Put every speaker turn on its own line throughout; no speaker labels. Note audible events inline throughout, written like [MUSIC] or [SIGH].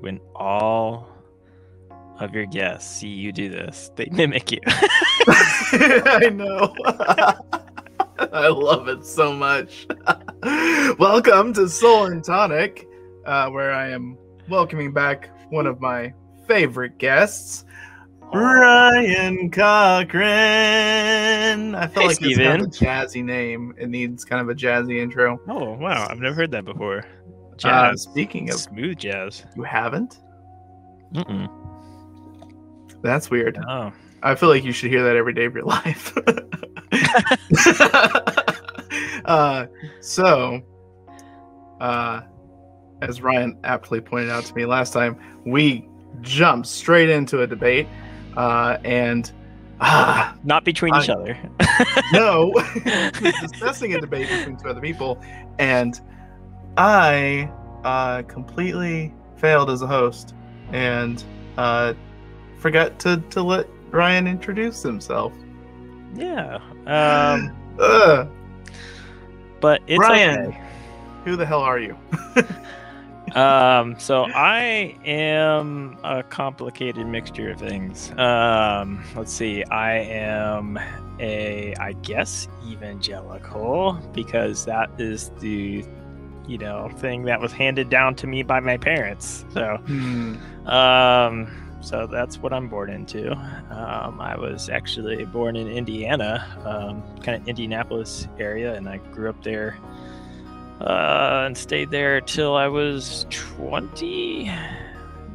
when all of your guests see you do this, they mimic you? [LAUGHS] [LAUGHS]
I know. [LAUGHS] I love it so much. Welcome to Soul and Tonic, uh, where I am welcoming back one of my favorite guests, Ryan Cochran. I feel
Hey,
like it's kind of a jazzy name. It needs kind of a jazzy intro.
Oh wow, I've never heard that before.
Uh, speaking of,
smooth jazz.
you haven't?
Mm-mm.
That's weird.
Oh,
I feel like you should hear that every day of your [LAUGHS] life. [LAUGHS] uh, so, uh, as Ryan aptly pointed out to me last time, we jumped straight into a debate, uh, and ah,
not between each other.
no, [LAUGHS] discussing a debate between two other people, and I uh, completely failed as a host and uh, forgot to to let Ryan introduce himself.
yeah. Um, [SIGHS]
Ugh.
but it's
Ryan.
okay.
Who the hell are you? [LAUGHS]
Um, so I am a complicated mixture of things. Um, let's see. I am a, I guess, evangelical because that is the, you know, thing that was handed down to me by my parents. So,
Hmm.
um, so that's what I'm born into. Um, I was actually born in Indiana, um, kind of Indianapolis area, and I grew up there uh, and stayed there till I was 20,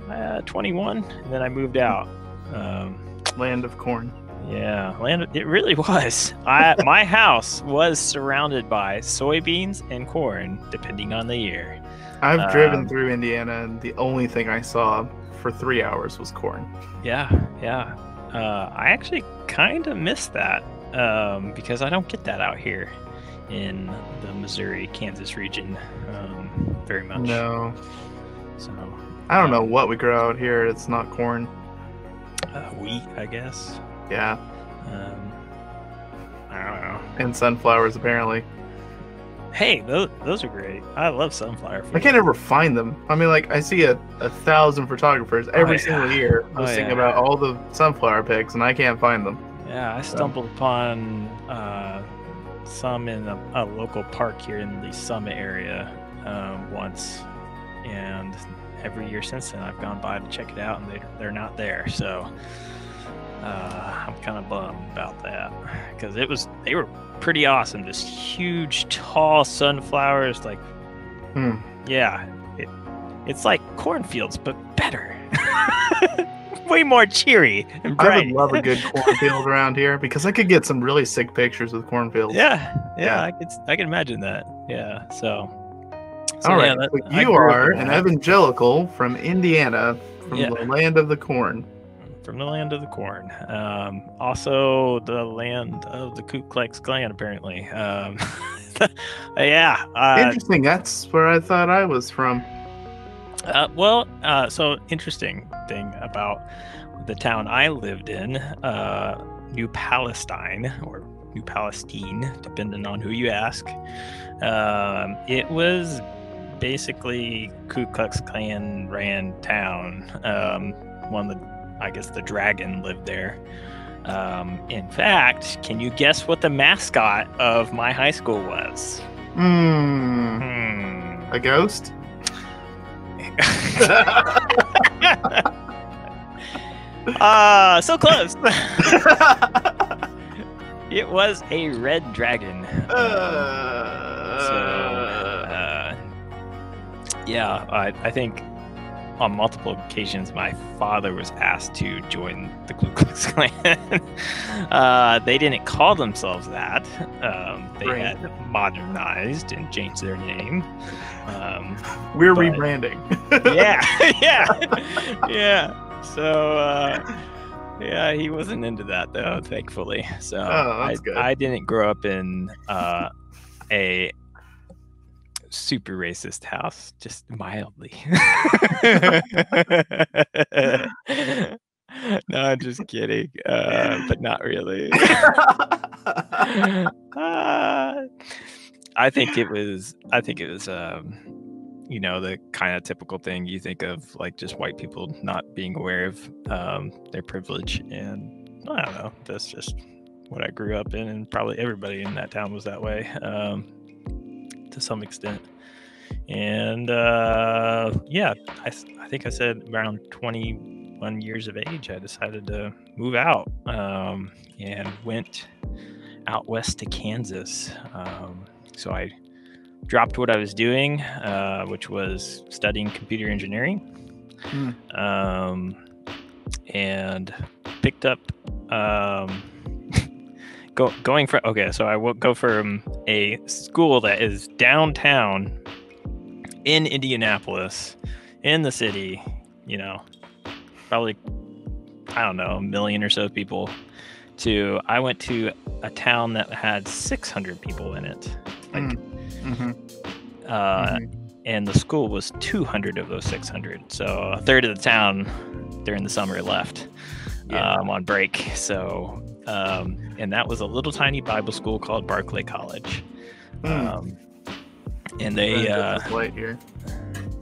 uh, 21, and then I moved out. Um,
Land of corn.
Yeah, land. It really [LAUGHS] was. I my house was surrounded by soybeans and corn, depending on the year.
I've driven
Um,
through Indiana, and the only thing I saw for three hours was corn.
Yeah, yeah. Uh, I actually kind of miss that um, because I don't get that out here in the Missouri, Kansas region um, very much.
No,
So
I don't know what we grow out here. It's not corn.
uh, wheat, I guess.
Yeah,
Um, I don't know.
and sunflowers apparently.
Hey, those, those are great. I love sunflower.
I can't ever find them. I mean, like I see a, a thousand photographers every
yeah.
single year
Oh,
posting
yeah.
about all the sunflower pics, and I can't find them.
Yeah, I
So-
stumbled upon uh, some in a, a local park here in the Summit area um, once, and every year since then I've gone by to check it out, and they they're not there. So uh, I'm kind of bummed about that because it was they were pretty awesome, just huge, tall sunflowers. Like,
Hmm.
yeah, it, it's like cornfields but better. [LAUGHS] Way more cheery and
I would love a good [LAUGHS] cornfield around here because I could get some really sick pictures with cornfields.
Yeah, yeah,
Yeah.
I could I can imagine that. Yeah, so. so
All
yeah, that-
you are an evangelical from Indiana, from
Yeah.
the land of the corn.
From the land of the corn. Um, also the land of the Ku Klux Klan, apparently. Um, [LAUGHS] yeah. Uh,
Interesting. That's where I thought I was from.
Uh, well, uh, so interesting thing about the town I lived in, uh, New Palestine or New Palestine, depending on who you ask. Um, it was basically Ku Klux Klan ran town. Um, one of the, I guess, the dragon lived there. Um, in fact, can you guess what the mascot of my high school was?
Hmm.
Hmm.
A ghost? [LAUGHS]
Ah, so close. [LAUGHS] it was a red dragon. Um, so,
Uh,
uh, yeah, I, I think on multiple occasions my father was asked to join the Ku Klux [LAUGHS] Klan. uh, they didn't call themselves that. Um, they
Right.
had modernized and changed their name. Um,
we're
but-
rebranding. [LAUGHS]
yeah, [LAUGHS] yeah, yeah. So, uh, yeah, he wasn't into that though, thankfully. So
Oh,
I. I didn't grow up in uh, a super racist house, just mildly. [LAUGHS] no, I'm just kidding, uh, but not really. uh, [LAUGHS] I think it was. I think it was. Um, you know the kind of typical thing you think of like just white people not being aware of um, their privilege and i don't know that's just what i grew up in and probably everybody in that town was that way um, to some extent. And uh, yeah I, I think i said around 21 years of age i decided to move out um, and went out west to kansas. Um, so i dropped what I was doing, uh, which was studying computer engineering,
Hmm.
um, and picked up um, go, going from okay. So I will go from a school that is downtown in Indianapolis, in the city. You know, probably I don't know a million or so people. To I went to a town that had 600 people in it. Like
Mhm.
uh,
Mhm.
and the school was 200 of those 600 so a third of the town during the summer left
Yeah.
um, on break so um, and that was a little tiny bible school called barclay college
Hmm.
um, and they uh,
light here.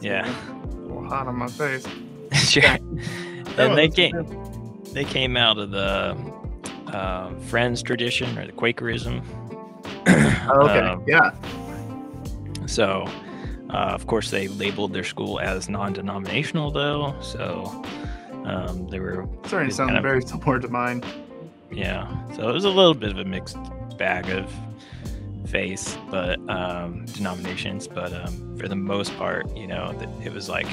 yeah
A little hot on my face. [LAUGHS]
sure and they came
good.
they came out of the uh, friends tradition or the quakerism [CLEARS THROAT]
Oh, okay.
Um,
yeah.
So, uh, of course, they labeled their school as non-denominational, though. So, um, they were,
Starting to sound very [LAUGHS] similar to mine.
Yeah. So it was a little bit of a mixed bag of faiths, but um, denominations. But um, for the most part, you know, it was like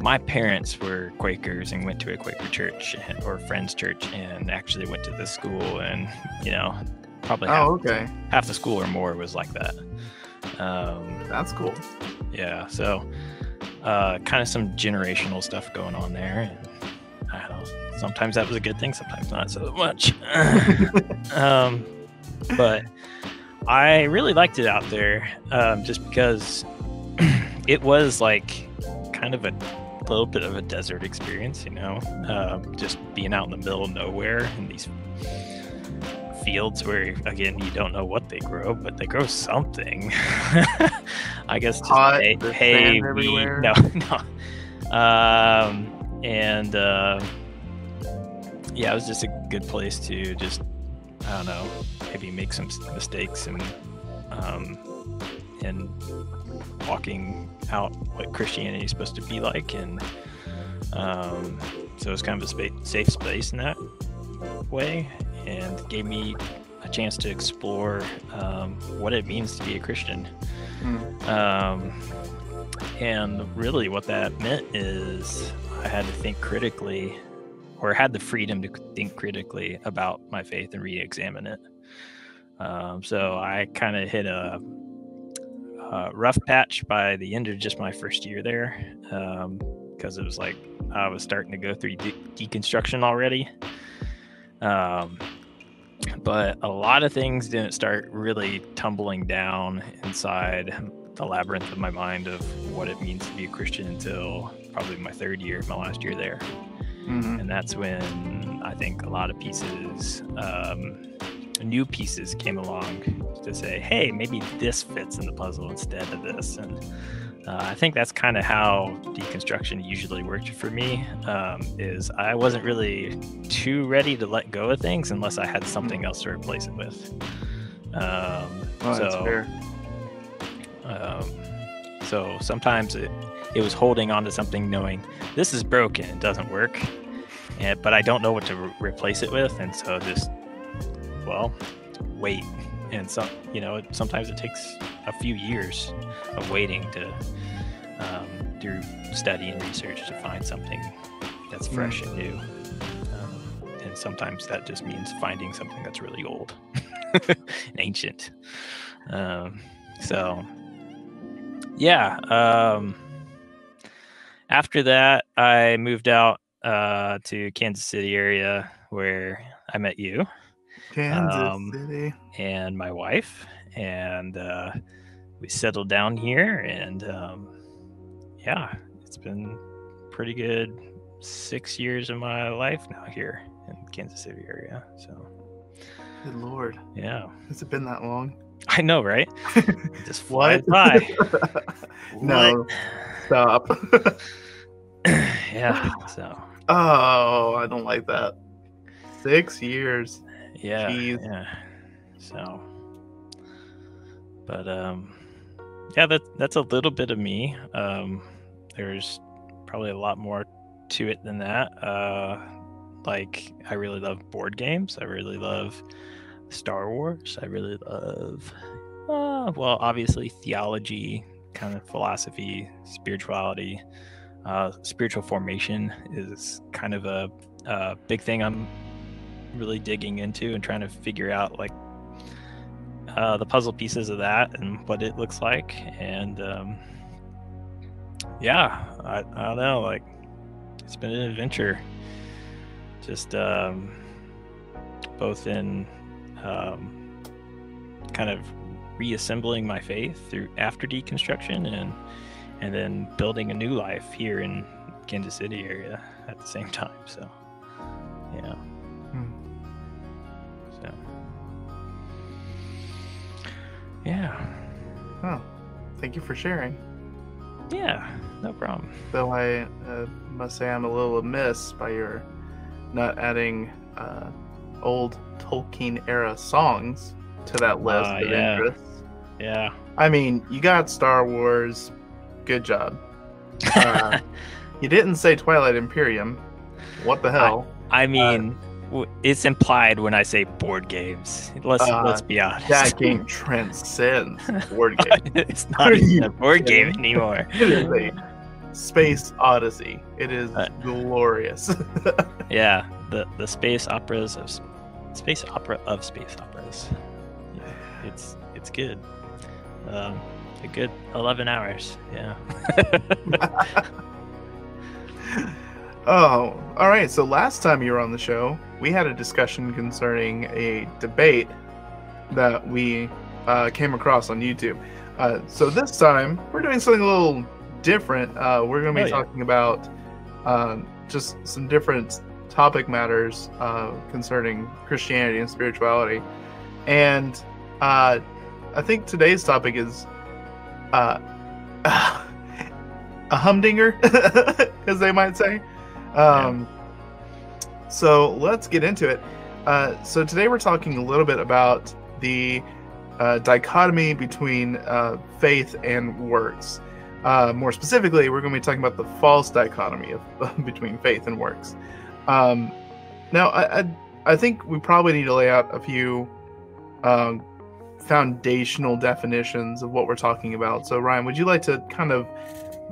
my parents were Quakers and went to a Quaker church or Friends church, and actually went to this school, and you know, probably half,
Oh, okay.
half the school or more was like that. Um,
That's cool.
yeah so uh kind of some generational stuff going on there and i don't know sometimes that was a good thing sometimes not so much. [LAUGHS] Um but i really liked it out there um just because [CLEARS THROAT] it was like kind of a little bit of a desert experience you know? Um just being out in the middle of nowhere in these fields where again you don't know what they grow but they grow something. [LAUGHS] I guess just
Hot,
hay, hay no [LAUGHS] no. Um and uh yeah it was just a good place to just i don't know maybe make some mistakes and um and walking out what christianity is supposed to be like and um so was kind of a spa- safe space in that way and gave me a chance to explore um, what it means to be a Christian.
Hmm.
Um, and really, what that meant is I had to think critically, or had the freedom to think critically about my faith and re examine it. Um, so I kind of hit a, a rough patch by the end of just my first year there because it was like I was starting to go through de- deconstruction already. Um, but a lot of things didn't start really tumbling down inside the labyrinth of my mind of what it means to be a Christian until probably my third year, my last year there.
Mhm.
And that's when I think a lot of pieces, um, new pieces came along to say, hey, maybe this fits in the puzzle instead of this. And uh, I think that's kind of how deconstruction usually worked for me. Um, is I wasn't really too ready to let go of things unless I had something else to replace it with. Um,
Oh, that's
so,
fair.
um, so sometimes it, it was holding on to something, knowing this is broken, it doesn't work, and, but I don't know what to re- replace it with, and so just well, wait. And some, you know, it, sometimes it takes a few years of waiting to um, through study and research to find something that's
Mm.
fresh and new. Um, and sometimes that just means finding something that's really old [LAUGHS] and ancient. Um, so, yeah. Um, after that, I moved out uh, to Kansas City area where I met you
Kansas
um,
City.
and my wife, and uh, we settled down here. And um, yeah, it's been pretty good six years of my life now here in Kansas City area. So
Good lord.
yeah,
Has it been that long?
I know, right? [LAUGHS] Just fly by. [LAUGHS]
no, stop. [LAUGHS] [CLEARS THROAT]
yeah. So.
Oh, I don't like that. Six years.
Yeah.
Jeez.
Yeah. So. But um, yeah, that that's a little bit of me. Um, there's probably a lot more to it than that. Uh, like I really love board games. I really love Star Wars. I really love, uh, well, obviously theology, kind of philosophy, spirituality. Uh, spiritual formation is kind of a, a big thing I'm really digging into and trying to figure out like uh, the puzzle pieces of that and what it looks like. And um, yeah, I, I don't know, like it's been an adventure. Just um, both in um, kind of reassembling my faith through after deconstruction and and then building a new life here in Kansas City area at the same time. So yeah.
Hmm.
So yeah.
Oh, thank you for sharing.
Yeah, no problem.
Though I uh, must say I'm a little amiss by your not adding uh, old Tolkien era songs to that list
Ah,
of
yeah.
interests.
Yeah.
I mean, you got Star Wars. Good job. Uh, [LAUGHS] you didn't say Twilight Imperium. What the hell?
I mean, w it's implied when I say board games. Let's
Uh,
let's be honest.
that [LAUGHS] game transcends board [LAUGHS] game.
it's not even a board game anymore.
It is a space odyssey. It is
Uh,
glorious.
Yeah, the the space operas of space opera of space operas. Yeah, it's it's good. Um, a good eleven hours. Yeah. [LAUGHS]
oh, all right. So last time you were on the show, we had a discussion concerning a debate that we uh, came across on YouTube. Uh, so this time we're doing something a little different. Uh, we're going to be
Oh, yeah.
talking about um, just some different topic matters uh, concerning Christianity and spirituality. And uh, I think today's topic is uh, [SIGHS] a humdinger, [LAUGHS] as they might say. Um, So let's get into it. Uh, so today we're talking a little bit about the uh, dichotomy between uh, faith and works. Uh, more specifically, we're going to be talking about the false dichotomy of [LAUGHS] between faith and works. Um, now, I, I I think we probably need to lay out a few um, foundational definitions of what we're talking about. So, Ryan, would you like to kind of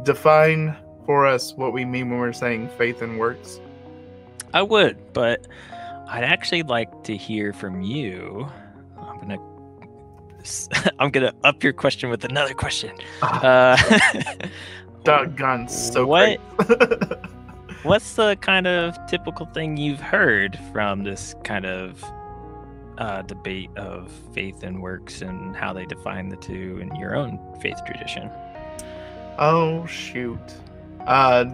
define for us what we mean when we're saying faith and works?
I would, but I'd actually like to hear from you. I'm gonna [LAUGHS] I'm gonna up your question with another question. Uh, [LAUGHS]
Doggone so
what
great. [LAUGHS]
what's the kind of typical thing you've heard from this kind of uh, debate of faith and works and how they define the two in your own faith tradition?
oh shoot. Uh,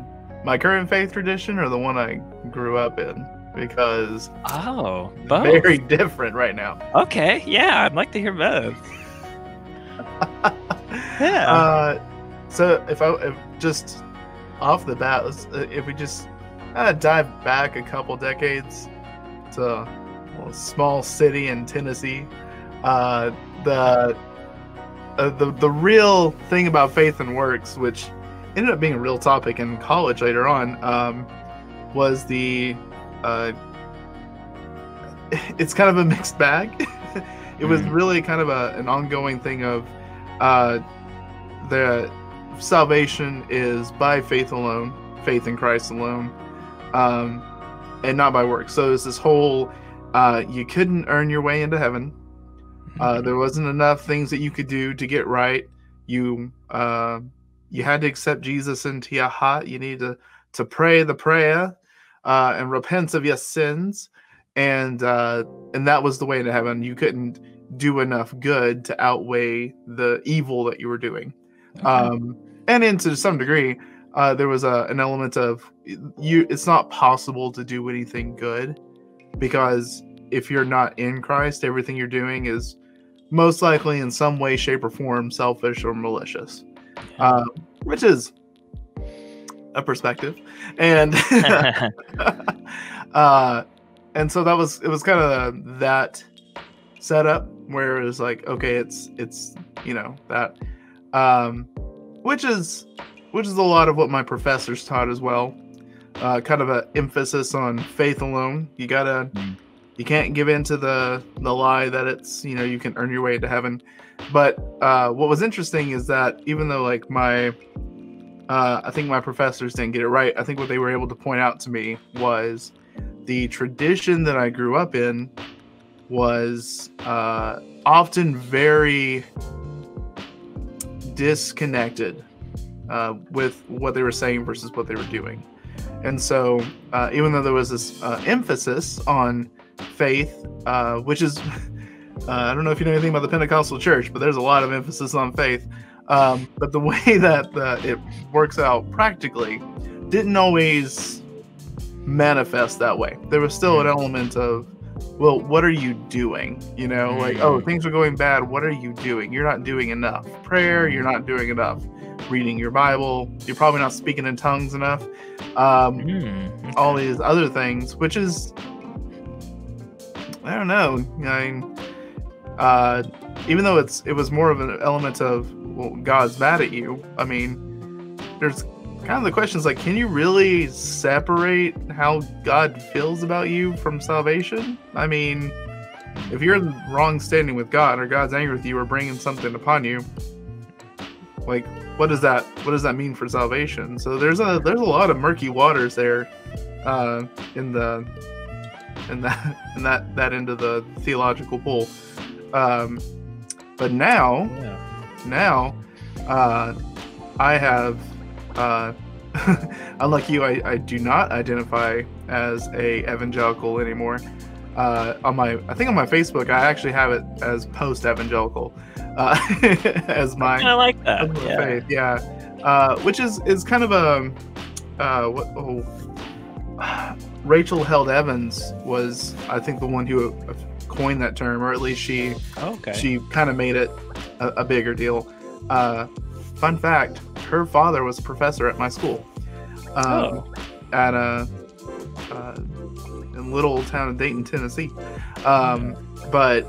my current faith tradition or the one I grew up in? Because
Oh, both.
very different right now.
Okay, yeah, I'd like to hear both. [LAUGHS] Yeah.
Uh, so if I if just off the bat, let's, uh, if we just uh, dive back a couple decades to small city in Tennessee, uh, the uh, the the real thing about faith and works, which ended up being a real topic in college later on, um, was the uh, [LAUGHS] it's kind of a mixed bag. [LAUGHS] it was
Mm.
really kind of a, an ongoing thing of uh, the salvation is by faith alone, faith in Christ alone, um, and not by works. So it's this whole uh, you couldn't earn your way into heaven. Uh, there wasn't enough things that you could do to get right. You uh, you had to accept Jesus into your heart. You needed to to pray the prayer uh, and repent of your sins, and uh, and that was the way into heaven. You couldn't do enough good to outweigh the evil that you were doing.
Okay.
Um, and then to some degree, uh, there was a, an element of you. It's not possible to do anything good because if you're not in Christ, everything you're doing is most likely in some way, shape, or form selfish or malicious. uh, which is a perspective, and [LAUGHS] [LAUGHS] uh, and so that was it was kind of that setup where it was like okay it's it's you know that. Um which is which is a lot of what my professors taught as well uh kind of an emphasis on faith alone you gotta
Mm.
you can't give in to the the lie that it's you know you can earn your way to heaven but uh what was interesting is that even though like my uh i think my professors didn't get it right i think what they were able to point out to me was the tradition that i grew up in was uh, often very disconnected uh, with what they were saying versus what they were doing. And so, uh, even though there was this uh, emphasis on faith, uh, which is, [LAUGHS] uh, I don't know if you know anything about the Pentecostal church, but there's a lot of emphasis on faith. Um, but the [LAUGHS] way that uh, it works out practically didn't always manifest that way. There was still an element of, well, what are you doing? You know, like, oh,
Mm.
things are going bad. What are you doing? You're not doing enough. Prayer, you're not doing enough. Reading your Bible, you're probably not speaking in tongues enough. Um,
Mm,
all these other things, which is, I don't know. I mean, uh, even though it's it was more of an element of well, God's mad at you. I mean, there's kind of the questions like, can you really separate how God feels about you from salvation? I mean, if you're wrong standing with God, or God's angry with you, or bringing something upon you, like what does that what does that mean for salvation? So there's a there's a lot of murky waters there, uh, in the in that [LAUGHS] in that that end of the theological pool. Um, but now
Yeah.
now uh, I have uh, [LAUGHS] unlike you I, I do not identify as a evangelical anymore uh, on my I think on my Facebook I actually have it as post evangelical uh, [LAUGHS] as my
I like that. Yeah.
faith, yeah. Uh, which is is kind of a uh, what oh, [SIGHS] Rachel Held Evans was I think the one who coined that term, or at least she
Okay.
she kind of made it a, a bigger deal. Uh, fun fact: her father was a professor at my school. Um,
oh.
at a uh, in little town of Dayton, Tennessee. Um, but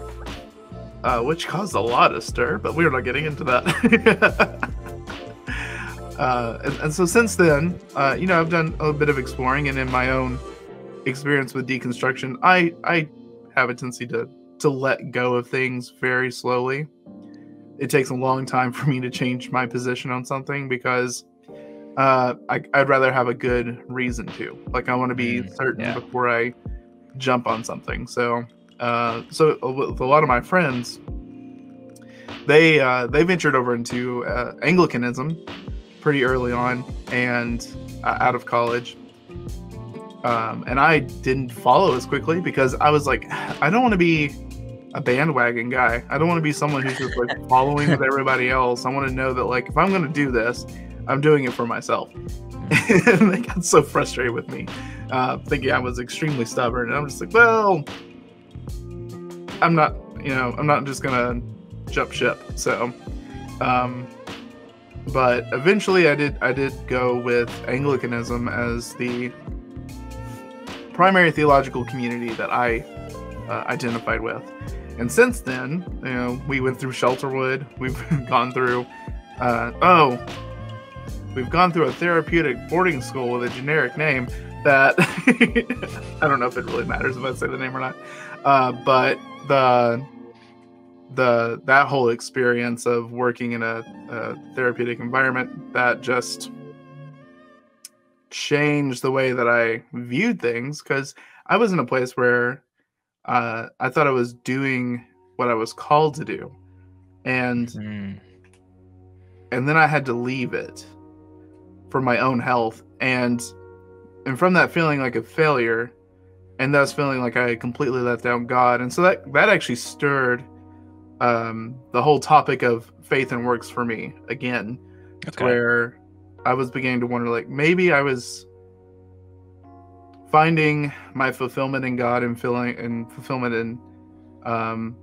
uh, which caused a lot of stir, but we're not getting into that. [LAUGHS] uh, and, and so since then, uh, you know, I've done a bit of exploring, and in my own experience with deconstruction, I I have a tendency to to let go of things very slowly. It takes a long time for me to change my position on something because uh, I, I'd rather have a good reason to. Like I want to be
Mm,
certain
yeah.
before I jump on something. So, uh, so with a lot of my friends, they uh, they ventured over into uh, Anglicanism pretty early on and uh, out of college. Um, and I didn't follow as quickly because I was like, [SIGHS] I don't want to be a bandwagon guy. I don't want to be someone who's just like following with everybody else. I want to know that like if I'm going to do this, I'm doing it for myself. and [LAUGHS] they got so frustrated with me, uh, thinking I was extremely stubborn. And I'm just like, well, I'm not, you know, I'm not just gonna jump ship. So, um, but eventually, I did, I did go with Anglicanism as the primary theological community that I uh, identified with. And since then, you know, we went through Shelterwood. We've [LAUGHS] gone through, uh, oh, we've gone through a therapeutic boarding school with a generic name that [LAUGHS] I don't know if it really matters if I say the name or not. Uh, but the the that whole experience of working in a, a therapeutic environment that just changed the way that I viewed things because I was in a place where uh, I thought I was doing what I was called to do, and
Mm.
and then I had to leave it for my own health and and from that feeling like a failure and thus feeling like I had completely let down God and so that that actually stirred um the whole topic of faith and works for me again
Okay.
where I was beginning to wonder like maybe I was finding my fulfillment in God and feeling and fulfillment in um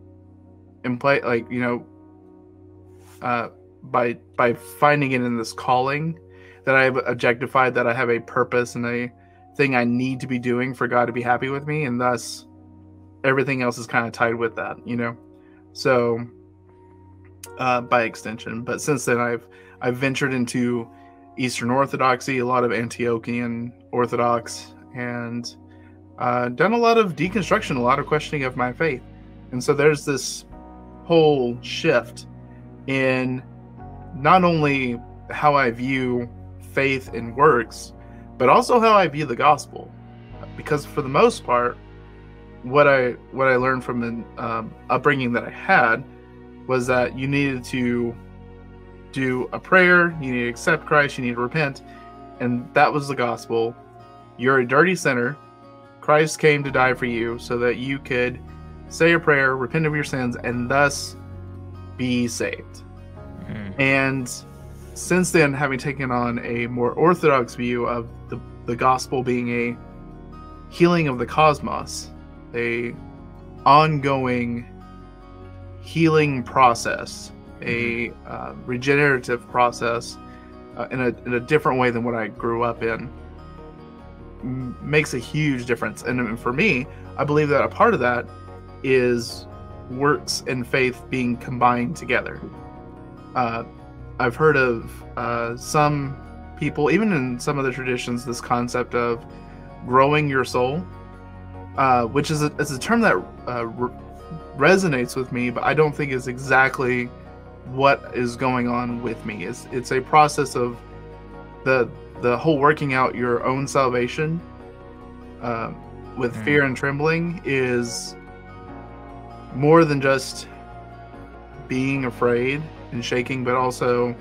in play like you know uh by by finding it in this calling that I've objectified that I have a purpose and a thing I need to be doing for God to be happy with me, and thus everything else is kind of tied with that, you know. So, uh, by extension, but since then I've I've ventured into Eastern Orthodoxy, a lot of Antiochian Orthodox, and uh, done a lot of deconstruction, a lot of questioning of my faith, and so there's this whole shift in not only how I view faith and works, but also how I view the gospel. Because for the most part, what I what I learned from an um, upbringing that I had was that you needed to do a prayer, you need to accept Christ, you need to repent, and that was the gospel. You're a dirty sinner. Christ came to die for you so that you could say a prayer, repent of your sins, and thus be saved. Mm. And since then, having taken on a more orthodox view of the, the gospel being a healing of the cosmos, a ongoing healing process, a mm-hmm. uh, regenerative process uh, in, a, in a different way than what I grew up in, makes a huge difference. And for me, I believe that a part of that is works and faith being combined together. Uh, I've heard of uh, some people, even in some of the traditions, this concept of growing your soul, uh, which is a, is a term that uh, re- resonates with me, but I don't think is exactly what is going on with me. It's, it's a process of the the whole working out your own salvation uh, with mm. fear and trembling is more than just being afraid and shaking, but also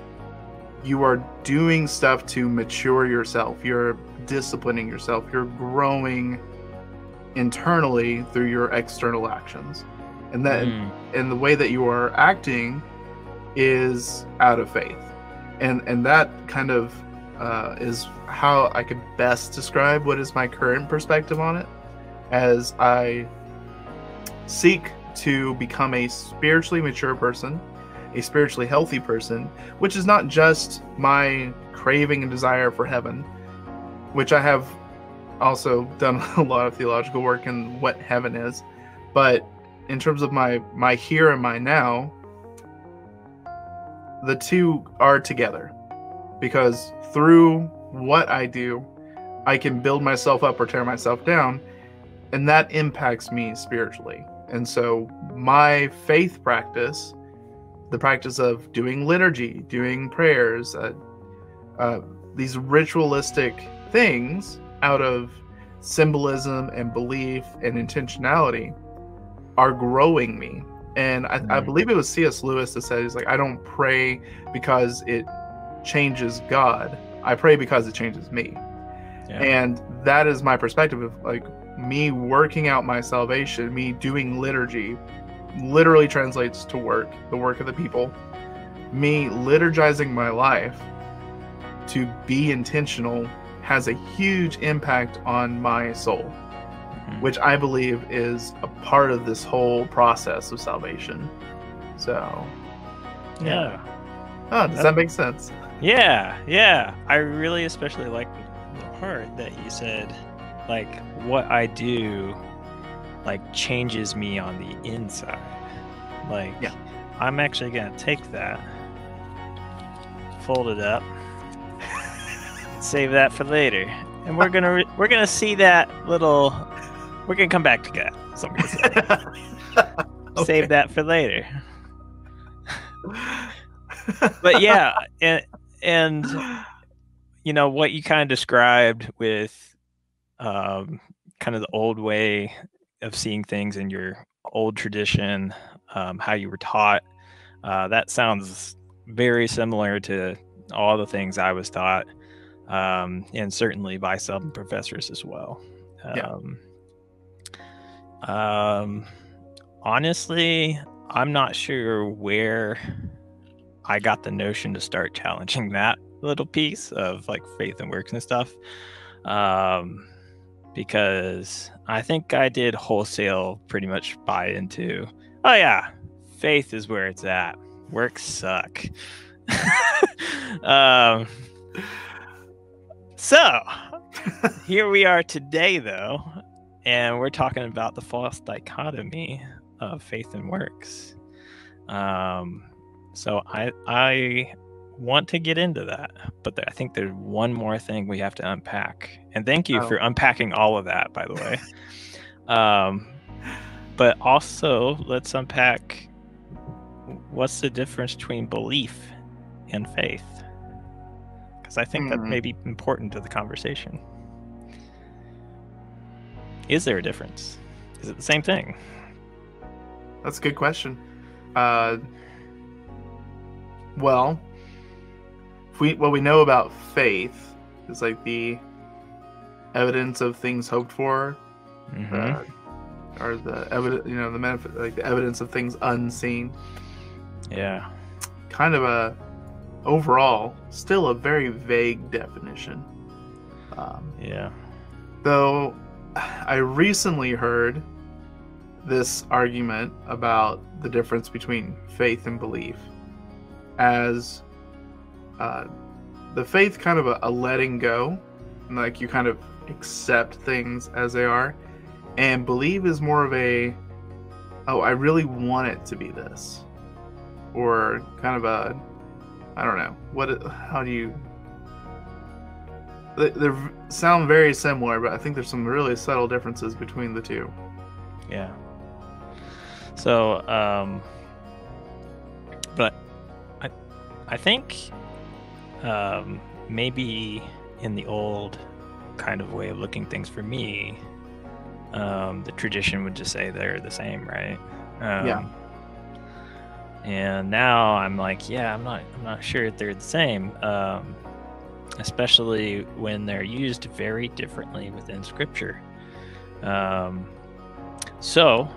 you are doing stuff to mature yourself. You're disciplining yourself. You're growing internally through your external actions. And that mm. and the way that you are acting is out of faith. And and that kind of uh, is how I could best describe what is my current perspective on it as I seek to become a spiritually mature person a spiritually healthy person, which is not just my craving and desire for heaven, which I have also done [LAUGHS] a lot of theological work in what heaven is, but in terms of my my here and my now, the two are together because through what I do, I can build myself up or tear myself down, and that impacts me spiritually. And so my faith practice the practice of doing liturgy, doing prayers, uh, uh, these ritualistic things out of symbolism and belief and intentionality are growing me. And I, I, believe it was C.S. Lewis that said, "He's like, I don't pray because it changes God. I pray because it changes me." Yeah. And that is my perspective of like me working out my salvation, me doing liturgy, literally translates to work, the work of the people. Me liturgizing my life to be intentional has a huge impact on my soul, mm-hmm. which I believe is a part of this whole process of salvation. So,
yeah.
Oh, does that, that make sense?
Yeah, yeah. I really especially like the part that you said, like, what I do like changes me on the inside. Like, yeah. I'm actually gonna take that, fold it up, [LAUGHS] save that for later, and we're gonna re- we're gonna see that little. We're gonna come back to that. [LAUGHS] Okay. Save that for later. [LAUGHS] but yeah, and and you know what you kind of described with um, kind of the old way of seeing things in your old tradition, um, how you were taught. Uh, that sounds very similar to all the things I was taught, um, and certainly by some professors as well. Um, yeah. um, honestly, I'm not sure where I got the notion to start challenging [LAUGHS] that little piece of like faith and works and stuff. Um, because I think I did wholesale pretty much buy into, oh yeah, faith is where it's at. Works suck. [LAUGHS] um, so here we are today, though, and we're talking about the false dichotomy of faith and works. Um, so I I want to get into that, but I think there's one more thing we have to unpack. And thank you oh. for unpacking all of that, by the way. um, but also, let's unpack what's the difference between belief and faith, because I think mm. that may be important to the conversation. Is there a difference? Is it the same thing?
That's a good question. Uh, well, we what we know about faith is like the evidence of things hoped for, mm-hmm. uh, or the evidence, you know, the manif- like the evidence of things unseen.
Yeah,
kind of a overall still a very vague definition.
Um, yeah,
though I recently heard this argument about the difference between faith and belief as uh, the faith kind of a, a letting go, like you kind of accept things as they are, and believe is more of a oh I really want it to be this, or kind of a I don't know what how do you they, they sound very similar, but I think there's some really subtle differences between the two.
Yeah. So, um, but I think um, maybe in the old kind of way of looking things for me, um, the tradition would just say they're the same, right? Um,
yeah.
And now I'm like, yeah, I'm not, I'm not sure if they're the same, um, especially when they're used very differently within Scripture. Um, so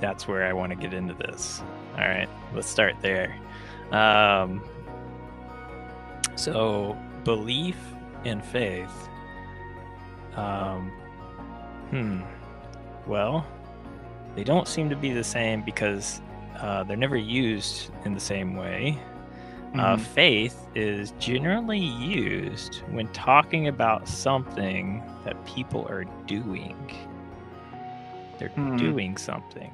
that's where I want to get into this. All right, let's start there. Um, so, belief and faith. Um, hmm. Well, they don't seem to be the same because uh, they're never used in the same way. Uh, mm-hmm. Uh, faith is generally used when talking about something that people are doing. They're mm-hmm. doing something.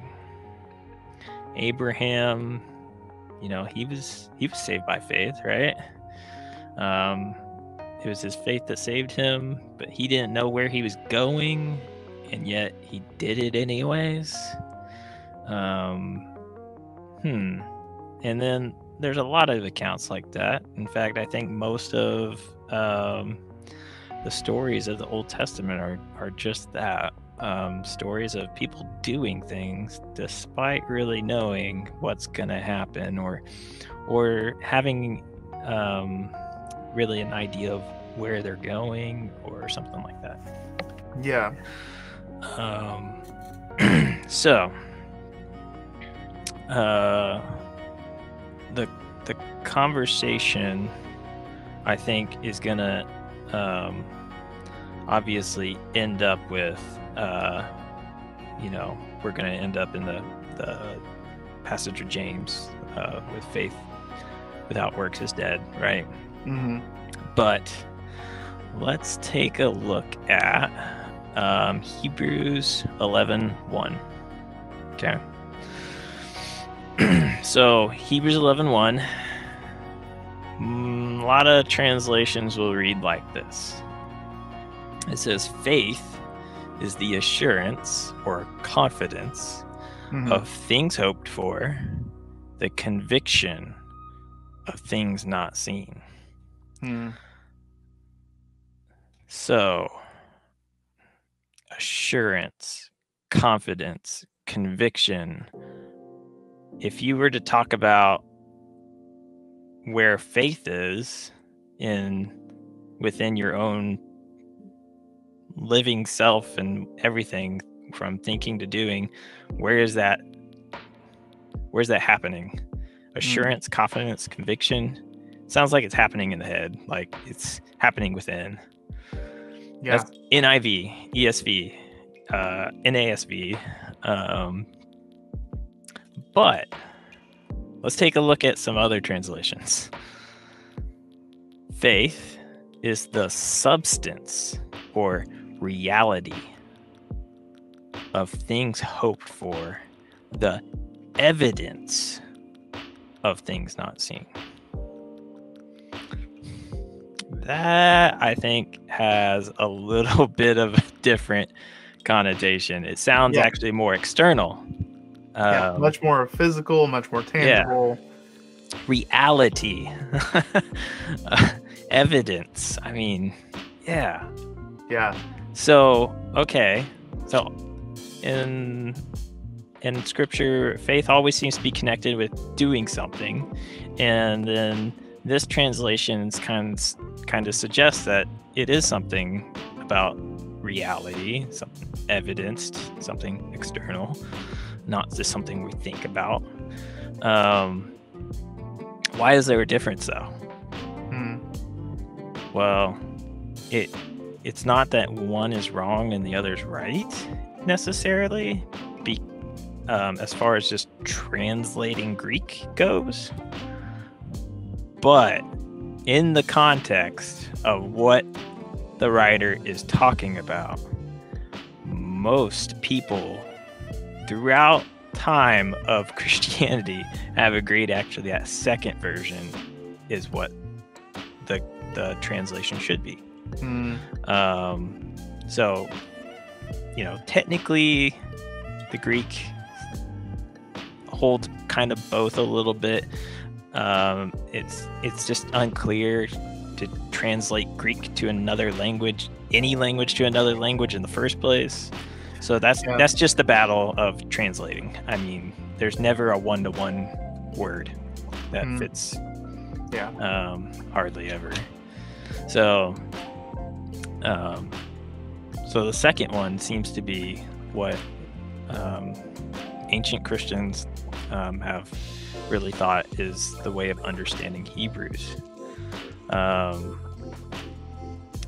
Abraham, you know, he was he was saved by faith, right? Um, it was his faith that saved him, but he didn't know where he was going, and yet he did it anyways. Um, hmm. And then there's a lot of accounts like that. In fact, I think most of um, the stories of the Old Testament are, are just that um, stories of people doing things despite really knowing what's going to happen or or having um, really an idea of where they're going or something like that.
Yeah.
Um, [CLEARS THROAT] so, uh, the the conversation, I think, is gonna um, obviously end up with, uh, you know, we're gonna end up in the the passage of James uh, with faith without works is dead, right?
Mm-hmm.
But let's take a look at um, Hebrews 11 1. Okay. [CLEARS THROAT] so, Hebrews 11 1. Mm, a lot of translations will read like this it says, Faith is the assurance or confidence mm-hmm. of things hoped for, the conviction of things not seen.
Hmm.
So, assurance, confidence, conviction. If you were to talk about where faith is in within your own living self and everything from thinking to doing, where is that where's that happening? Hmm. Assurance, mm. confidence, conviction sounds like it's happening in the head, like it's happening within.
Yeah.
That's NIV, ESV, uh, NASV. Um, but let's take a look at some other translations. Faith is the substance or reality of things hoped for, the evidence of things not seen. That I think has a little [LAUGHS] bit of a different connotation. It sounds
Yeah.
actually more external.
yeah,
Um,
much more physical, much more tangible.
reality, [LAUGHS] Uh, evidence. I mean, yeah.
Yeah.
So okay, so in in scripture, faith always seems to be connected with doing something, and then this translation kind of, kind of suggests that it is something about reality, something evidenced, something external, not just something we think about. Um, why is there a difference though?
Hmm.
Well, it it's not that one is wrong and the other's right necessarily. Be, um, as far as just translating Greek goes, but in the context of what the writer is talking about, most people throughout time of [LAUGHS] Christianity have agreed actually that second version is what the the translation should be.
Hmm.
Um, so, you know, technically, the Greek holds kind of both a little bit. Um, it's it's just unclear to translate Greek to another language, any language to another language in the first place. So that's
Yeah.
that's just the battle of translating. I mean, there's never a one-to-one word that
Mm.
fits
Yeah.
um, hardly ever. So, um, so the second one seems to be what um, ancient Christians um, have really thought is the way of understanding Hebrews. Um,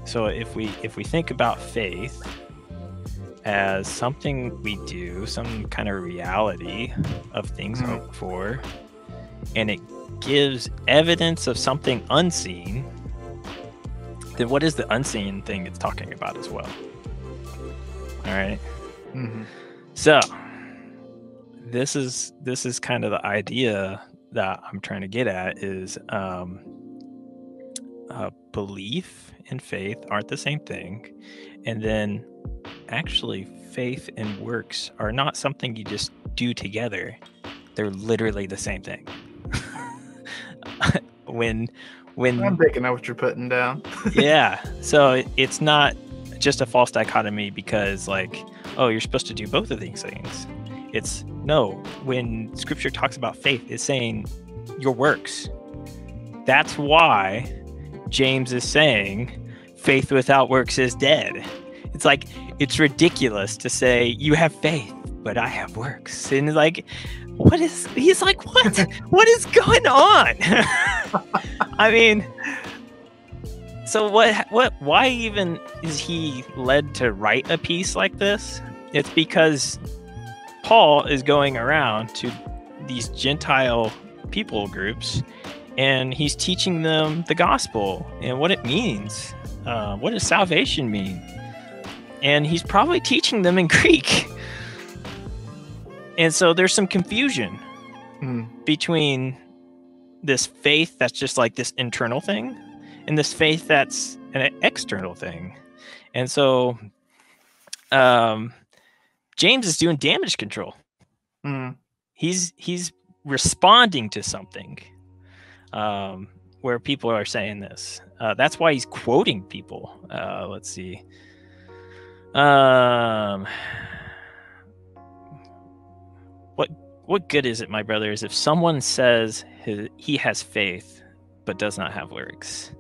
so if we if we think about faith as something we do, some kind of reality of things
Mhm.
hoped for, and it gives evidence of something unseen, then what is the unseen thing it's talking about as well? All right.
hmm
So this is this is kind of the idea that I'm trying to get at is um, uh, belief and faith aren't the same thing, and then actually faith and works are not something you just do together. They're literally the same thing. [LAUGHS] when when
I'm picking up what you're putting down. [LAUGHS]
yeah so it's not just a false dichotomy because like oh you're supposed to do both of these things. It's no when scripture talks about faith it's saying your works. That's why james is saying faith without works is dead. It's like it's ridiculous to say you have faith but i have works. And like what is he's like what? [LAUGHS] What is going on [LAUGHS] i mean so what what why even is he led to write a piece like this? It's because Paul is going around to these Gentile people groups and he's teaching them the gospel and what it means. Uh, what does salvation mean? And he's probably teaching them in [LAUGHS] Greek. And so there's some confusion
Hmm.
between this faith that's just like this internal thing and this faith that's an external thing. And so um James is doing damage control.
Hmm.
He's he's responding to something um where people are saying this. Uh, that's why he's quoting people. Uh, let's see. Um, what good is it, my brothers, if someone says he, he has faith but does not have works?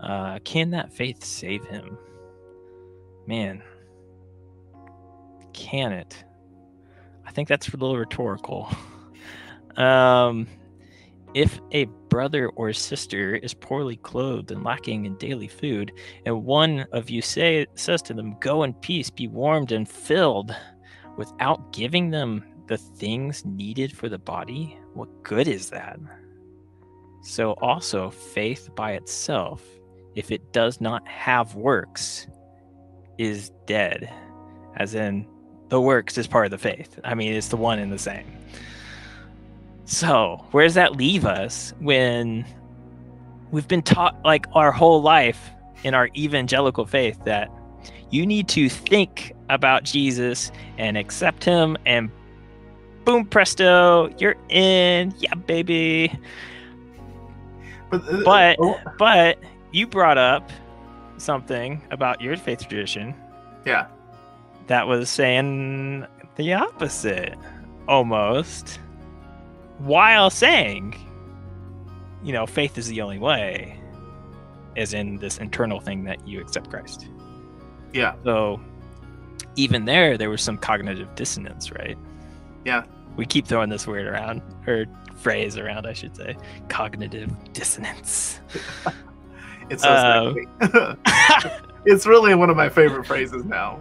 Uh, can that faith save him? Man, can it? I think that's a little rhetorical. [LAUGHS] um, if a brother or sister is poorly clothed and lacking in daily food, and one of you say says to them, "Go in peace, be warmed and filled," without giving them the things needed for the body, what good is that? So also faith by itself, if it does not have works, is dead. As in, the works is part of the faith. I mean, it's the one and the same. So, where does that leave us when we've been taught, like, our whole life in our evangelical faith that you need to think about Jesus and accept him, and boom, presto, you're in. Yeah, baby.
But, uh,
But
oh,
but you brought up something about your faith tradition
yeah,
that was saying the opposite almost while saying you know faith is the only way as in this internal thing that you accept Christ.
yeah,
So even there there was some cognitive dissonance, right?
Yeah.
We keep throwing this word around or phrase around, I should say. Cognitive dissonance. [LAUGHS]
it's so sexy. [LAUGHS] it's really one of my favorite phrases now.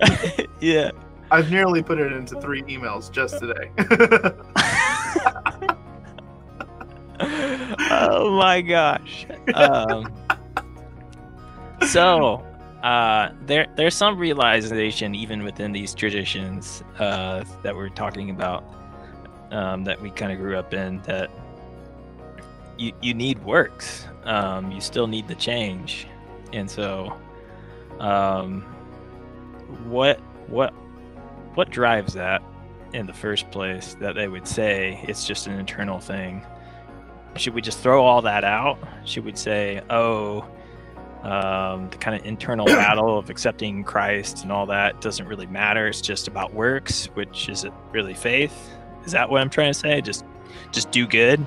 [LAUGHS]
yeah.
I've nearly put it into three emails just today.
oh my gosh. Um, so uh, there there's some realization even within these traditions uh, that we're talking about um, that we kind of grew up in that you you need works. Um, you still need the change, and so um, what what what drives that in the first place that they would say it's just an internal thing? Should we just throw all that out? Should we say oh um, the kind of internal [COUGHS] battle of accepting christ and all that doesn't really matter it's just about works which is it really faith is that what i'm trying to say just just do good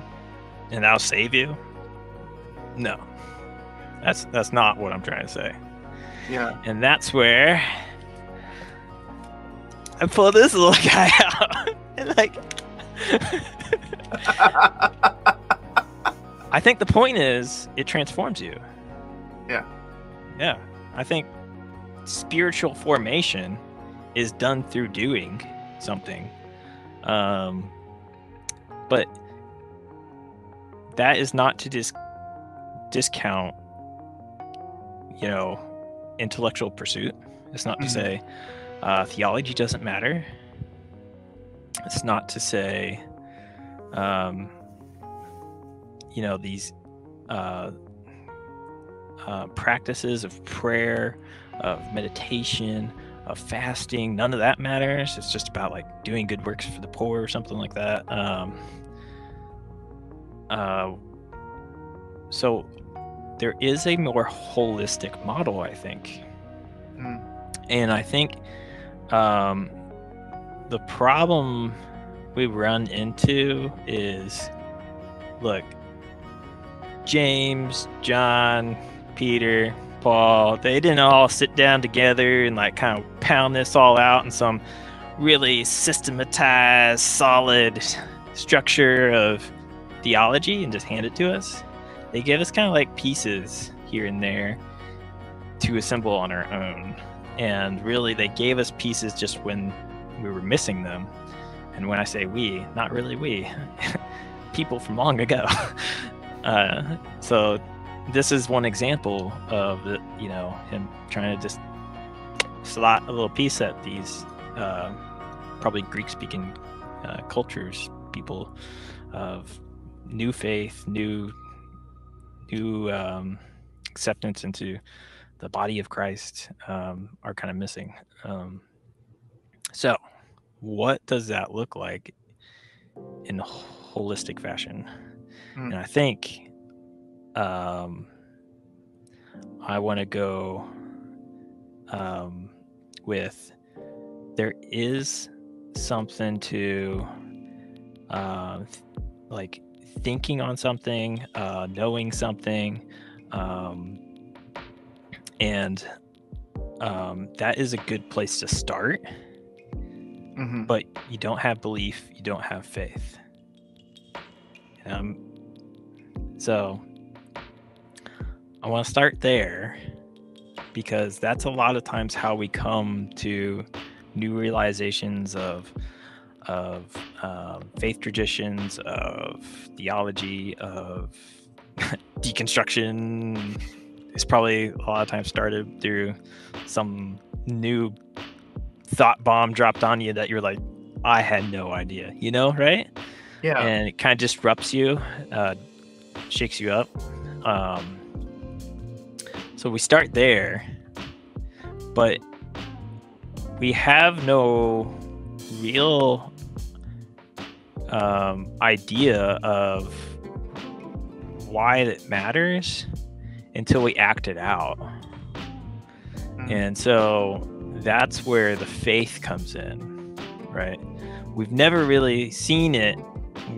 and I'll save you no that's that's not what i'm trying to say
yeah.
and that's where I pull this little [LAUGHS] guy out. and like [LAUGHS] I think the point is it transforms you.
Yeah.
Yeah. I think spiritual formation is done through doing something. Um but that is not to dis- discount you know intellectual pursuit. It's not to
Mhm.
say uh, theology doesn't matter. It's not to say, um, you know, these uh, uh, practices of prayer, of meditation, of fasting, none of that matters. It's just about like doing good works for the poor or something like that. Um, uh, so there is a more holistic model, I think.
Mm.
And I think um, the problem we run into is look, James, John, Peter, Paul, they didn't all sit down together and like kind of pound this all out in some really systematized, solid structure of theology and just hand it to us. They give us kind of like pieces here and there to assemble on our own. And really, they gave us pieces just when we were missing them. And when I say we, not really we, [LAUGHS] people from long ago. [LAUGHS] uh, so this is one example of the, you know him trying to just slot a little piece at these uh, probably Greek-speaking uh, cultures, people of new faith, new new um, acceptance into the body of Christ um, are kind of missing. Um, so, what does that look like in holistic fashion?
Mm.
And I think um, I want to go um, with there is something to uh, th- like thinking on something, uh, knowing something, um, and um, that is a good place to start.
hmm
But you don't have belief, you don't have faith. Um, so I want to start there because that's a lot of times how we come to new realizations of of um, faith traditions, of theology, of [LAUGHS] deconstruction, it's probably a lot of times started through some new thought bomb dropped on you that you're like, I had no idea, you know, right?
Yeah.
And it kind of disrupts you, uh, shakes you up. Um, so we start there, but we have no real um, idea of why it matters until we act it out.
Mhm.
And so that's where the faith comes in, right? We've never really seen it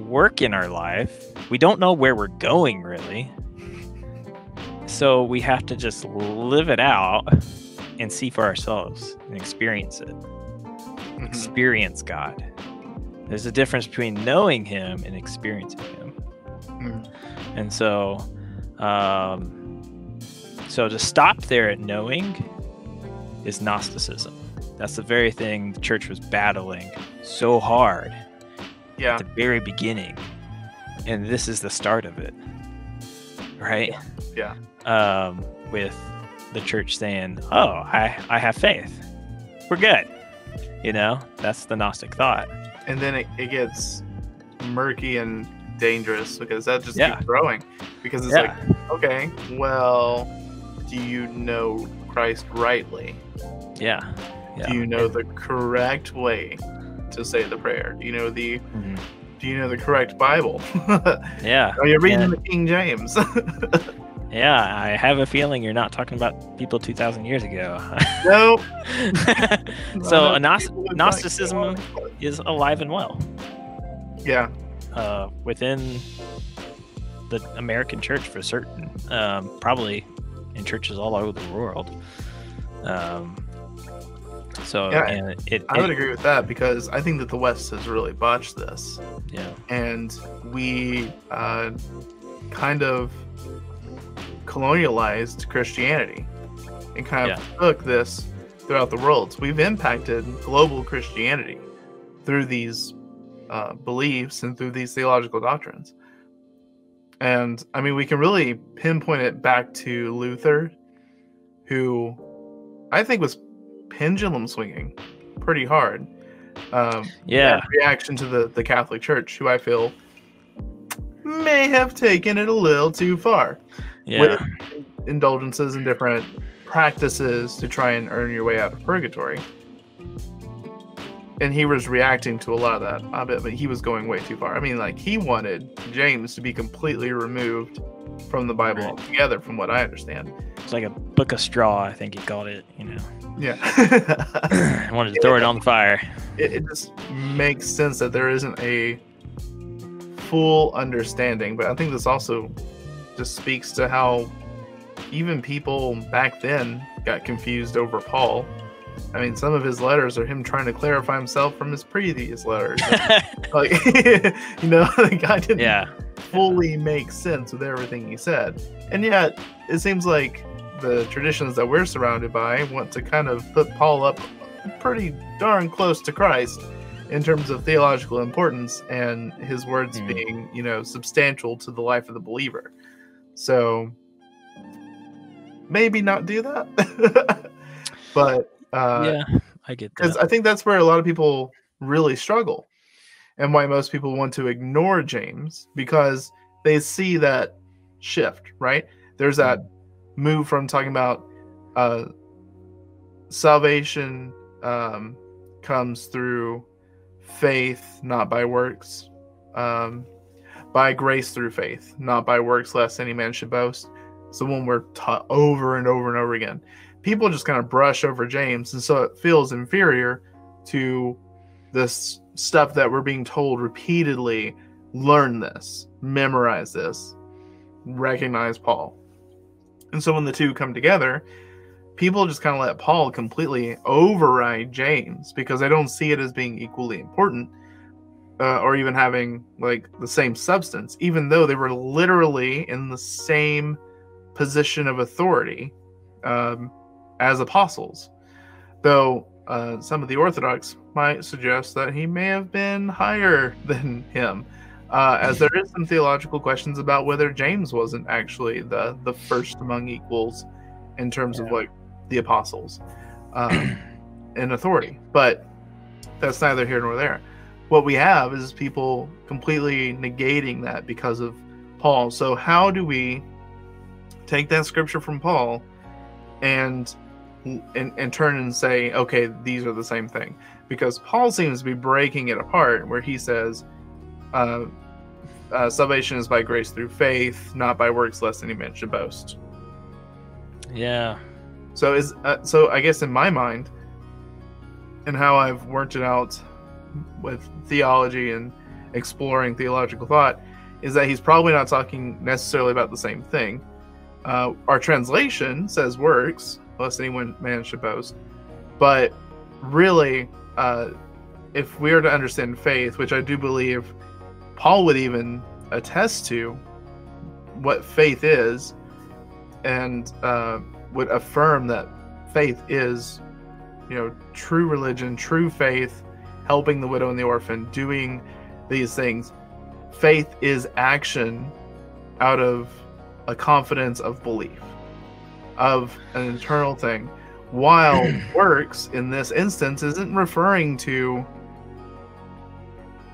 work in our life. We don't know where we're going really. So we have to just live it out and see for ourselves and experience it.
Mhm.
Experience God. There's a difference between knowing Him and experiencing Him.
Mhm.
And so, um, so to stop there at knowing is Gnosticism. That's the very thing the church was battling so hard
Yeah.
at the very beginning, and this is the start of it, right?
Yeah.
Um, with the church saying, "Oh, I I have faith, we're good," you know. That's the Gnostic thought.
And then it, it gets murky and dangerous because that just
Yeah.
keeps growing. Because it's
Yeah.
like, okay, well, do you know Christ rightly?
Yeah. Yeah.
Do you know the correct way to say the prayer? Do you know the
Mhm.
do you know the correct Bible? [LAUGHS]
Yeah.
Are you reading
And-
the King James? [LAUGHS]
Yeah. I have a feeling you're not talking about people two thousand years ago. [LAUGHS]
no. [LAUGHS]
so
Not
a Gnos- Gnosticism is alive and well
Yeah.
uh, within the American church for certain. Um, probably in churches all over the world. Um, so
Yeah,
and it,
I would
it-
agree with that because I think that the West has really botched this.
yeah
and we uh, kind of colonialized Christianity and kind of took this throughout the world. So we've impacted global Christianity through these uh, beliefs and through these theological doctrines. And I mean, we can really pinpoint it back to Luther, who I think was pendulum swinging pretty hard. Um,
yeah
reaction to the, the Catholic Church, who I feel may have taken it a little too far.
Yeah
With indulgences and different practices to try and earn your way out of purgatory. And he was reacting to a lot of that, I bet, but he was going way too far. I mean, like, he wanted James to be completely removed from the Bible
Right.
altogether, from what I understand.
it's like a book of straw. I think he called it. You know,
Yeah.
I [CLEARS THROAT] [LAUGHS] wanted to throw it on the fire.
it, it just makes sense that there isn't a full understanding but i think this also just speaks to how even people back then got confused over paul i mean some of his letters are him trying to clarify himself from his previous letters [LAUGHS] like [LAUGHS] you know [LAUGHS] the guy didn't
yeah
fully make sense with everything he said. And yet, it seems like the traditions that we're surrounded by want to kind of put Paul up pretty darn close to Christ in terms of theological importance and his words
Hmm.
being, you know, substantial to the life of the believer. So maybe not do that. [LAUGHS] but uh
yeah, I get
because
that.
I think that's where a lot of people really struggle, and why most people want to ignore James because they see that shift. Right? There's that move from talking about uh, salvation um, comes through faith, not by works. Um, by grace through faith, not by works, lest any man should boast. The one we're taught over and over and over again people just kind of brush over James, and so it feels inferior to this stuff that we're being told repeatedly learn this, memorize this, recognize Paul. And so when the two come together, people just kind of let Paul completely override James because they don't see it as being equally important uh, or even having like the same substance, even though they were literally in the same position of authority. Um, as apostles. Though uh, some of the Orthodox might suggest that he may have been higher [LAUGHS] than him. Uh, as there is some theological questions about whether James wasn't actually the the first among equals in terms of like the apostles um, in authority, but that's neither here nor there. What we have is people completely negating that because of Paul. So how do we take that scripture from Paul and and, and turn and say, okay, these are the same thing? Because Paul seems to be breaking it apart, where he says, uh, uh, "Salvation is by grace through faith, not by works, lest any man should boast."
Yeah.
So is uh, so I guess in my mind, and how I've worked it out with theology and exploring theological thought, is that he's probably not talking necessarily about the same thing. Uh, our translation says works, lest anyone man should boast, but really, uh, if we are to understand faith, which I do believe Paul would even attest to, what faith is, and uh, would affirm that faith is, you know, true religion, true faith, helping the widow and the orphan, doing these things. Faith is action out of a confidence of belief, of an internal thing. While [CLEARS THROAT] works in this instance isn't referring to,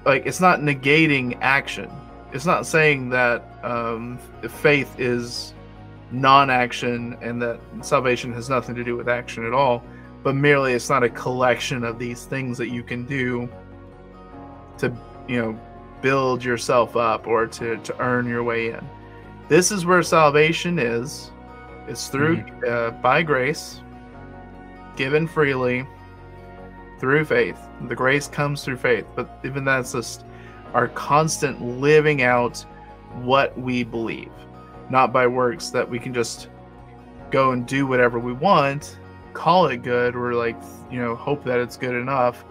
like, it's not negating action. It's not saying that um, faith is non-action and that salvation has nothing to do with action at all but merely it's not a collection of these things that you can do to you know build yourself up or to to earn your way in. This is where salvation is. It's through uh, by grace given freely through faith. The grace comes through faith but even that's just our constant living out what we believe not by works that we can just go and do whatever we want, call it good, or like you know hope that it's good enough.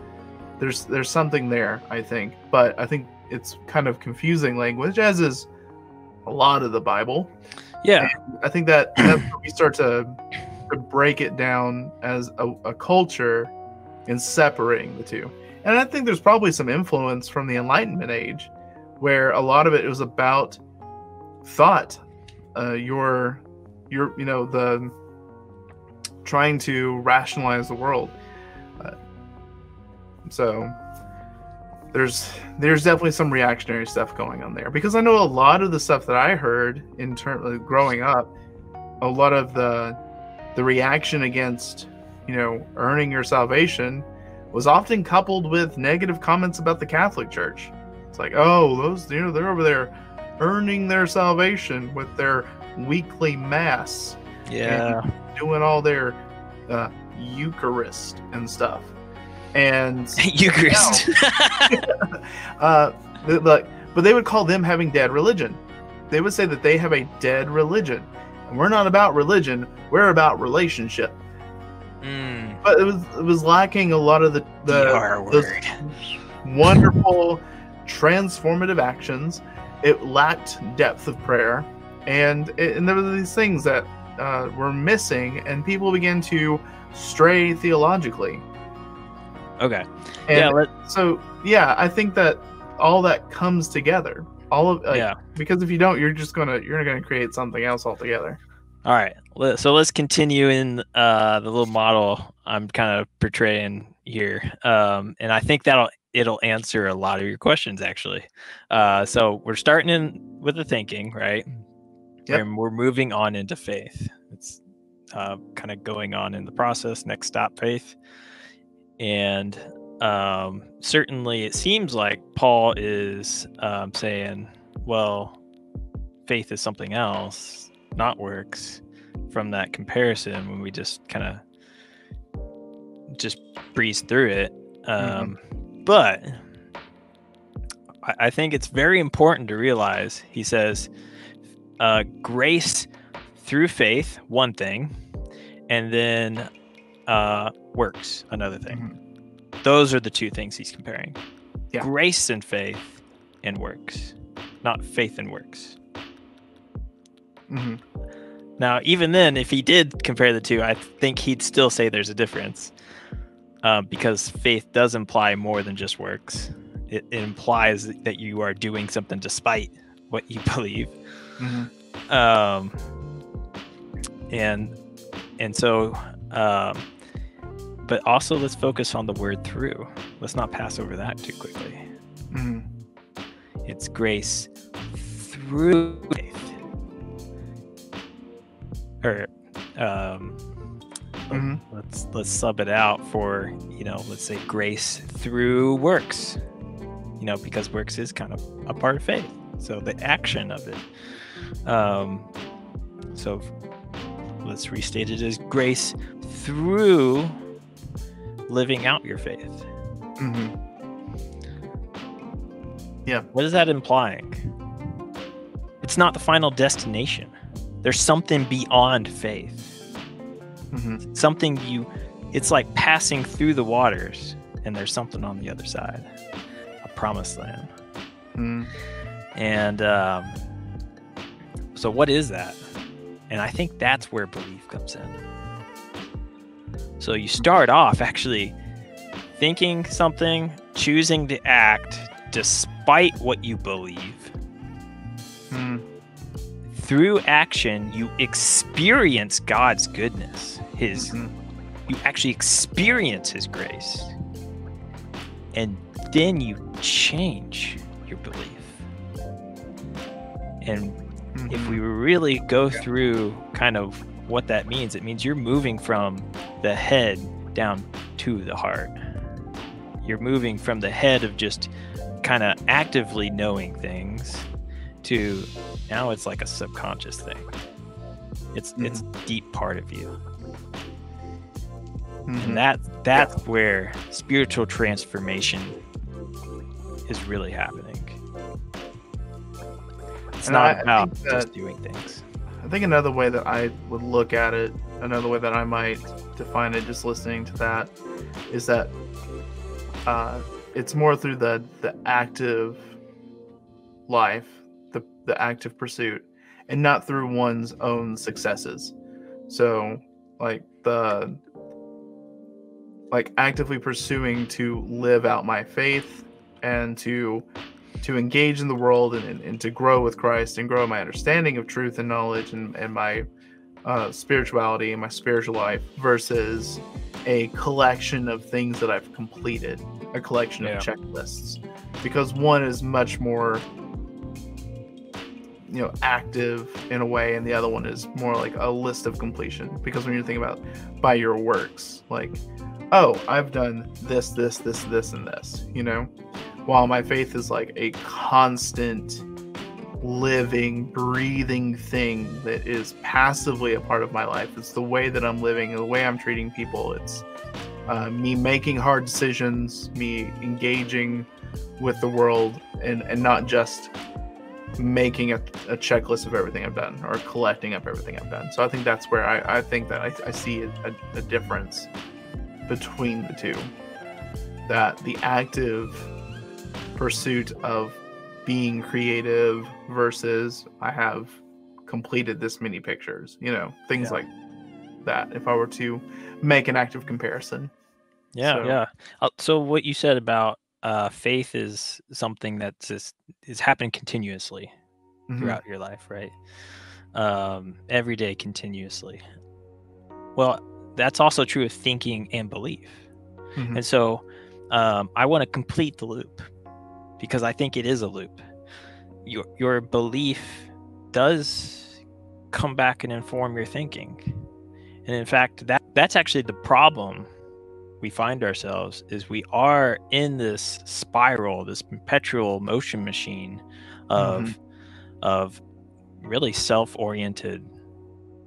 There's there's something there, I think, but I think it's kind of confusing language, as is a lot of the Bible.
Yeah.
I think that that's where we start to to break it down as a, a culture and separating the two. And I think there's probably some influence from the Enlightenment age, where a lot of it was about thought uh, your your you know the trying to rationalize the world. Uh, so there's there's definitely some reactionary stuff going on there. Because i know a lot of the stuff that i heard in growing up a lot of the the reaction against you know earning your salvation was often coupled with negative comments about the catholic church. It's like oh those you know they're over there earning their salvation with their weekly mass,
Yeah.
Doing all their uh, Eucharist and stuff. And [LAUGHS]
Eucharist. [LAUGHS]
uh, th- like, but they would call them having dead religion. They would say that they have a dead religion, and we're not about religion. We're about relationship.
mm,
But it was it was lacking a lot of the the
the R
those
word.
wonderful transformative actions. It lacked depth of prayer, and it, and there were these things that uh, were missing, and people begin to stray theologically.
Okay.
And
yeah. Let,
so, yeah, I think that all that comes together. All of like,
yeah.
because if you don't, you're just gonna you're gonna create something else altogether.
All right. So let's continue in uh, the little model I'm kind of portraying here, um, and I think that'll it'll answer a lot of your questions actually. Uh, so we're starting in with the thinking, right?
Yep.
And we're moving on into faith. It's uh, kind of going on in the process. Next stop, faith, and um, certainly it seems like Paul is um, saying, well, faith is something else, not works, from that comparison when we just kind of just breeze through it. Um, But I, I think it's very important to realize, he says, uh, grace through faith, one thing, and then uh, works, another thing. Those are the two things he's comparing
Yeah.
grace and faith and works, not faith and works.
Mm-hmm.
Now, even then, if he did compare the two, I think he'd still say there's a difference um, because faith does imply more than just works. it, it implies that you are doing something despite what you [LAUGHS] believe.
Mm-hmm.
Um, and and so, um, but also let's focus on the word through. Let's not pass over that too quickly.
Mm-hmm.
It's grace through faith. Or um,
Mm-hmm.
let's let's sub it out for you know let's say grace through works you know because works is kind of a part of faith so the action of it um so let's restate it as grace through living out your faith
Mm-hmm. Yeah.
what is that implying it's not the final destination there's something beyond faith
Mm-hmm.
something you it's like passing through the waters and there's something on the other side a promised land
Mm-hmm.
and um, so what is that? And i think that's where belief comes in. So you start off actually thinking something choosing to act despite what you believe.
Mm-hmm.
through action you experience god's goodness his
Mhm.
you actually experience his grace. And then you change your belief. And if
Mm-hmm.
we really go through kind of what that means it means you're moving from the head down to the heart. You're moving from the head of just kind of actively knowing things to now it's like a subconscious thing. It's it's a deep part of you.
Mhm.
and that that's where spiritual transformation is really happening it's
And
not
I- I
about just doing things
I think another way that I would look at it, another way that I might define it, just listening to that, is that uh, it's more through the the active life, the the active pursuit, and not through one's own successes. So, like the like actively pursuing to live out my faith and to to engage in the world and, and, and to grow with Christ and grow my understanding of truth and knowledge and, and my uh, spirituality and my spiritual life versus a collection of things that I've completed, a collection
Yeah.
of checklists. Because one is much more, you know, active in a way, and the other one is more like a list of completion. Because when you're thinking about by your works, like, oh, I've done this, this, this, this, and this, you know? While my faith is like a constant living, breathing thing that is passively a part of my life. It's the way that I'm living, the way I'm treating people. It's uh, me making hard decisions, me engaging with the world, and, and not just making a, a checklist of everything I've done or collecting up everything I've done. So I think that's where I, I think that I, I see a, a, a difference between the two. That the active pursuit of being creative versus I have completed this many pictures, you know, things
Yeah.
like that. If I were to make an active comparison.
Yeah,
So-
yeah. Uh, So what you said about uh, faith is something that's just is happening continuously
Mhm.
throughout your life, right? Um, every day, continuously. Well, that's also true of thinking and belief.
Mhm.
And so, um, I want to complete the loop because I think it is a loop. Your your belief does come back and inform your thinking, and in fact, that that's actually the problem we find ourselves is we are in this spiral, this perpetual motion machine of mm-hmm. of really self-oriented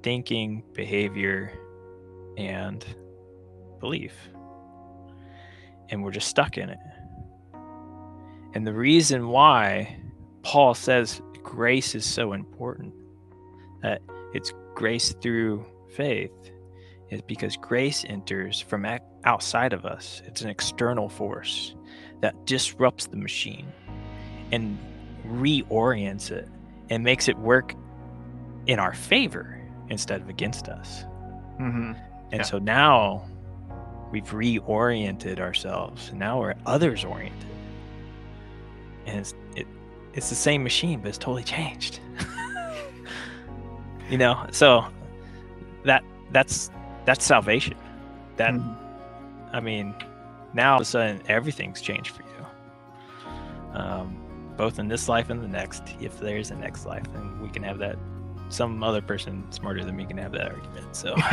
thinking, behavior, and belief. And we're just stuck in it. And the reason why Paul says grace is so important, that it's grace through faith, is because grace enters from outside of us. It's an external force that disrupts the machine and reorients it and makes it work in our favor instead of against us.
Mhm.
And
Yeah.
so now we've reoriented ourselves. And now we're others oriented. And it's it, it's the same machine, but it's totally changed. [LAUGHS] you know, so that that's that's salvation. That
Mhm.
I mean, now all of a sudden everything's changed for you. Um, both in this life and the next, if there's a next life, and we can have that. Some other person smarter than me can have that argument. So [LAUGHS]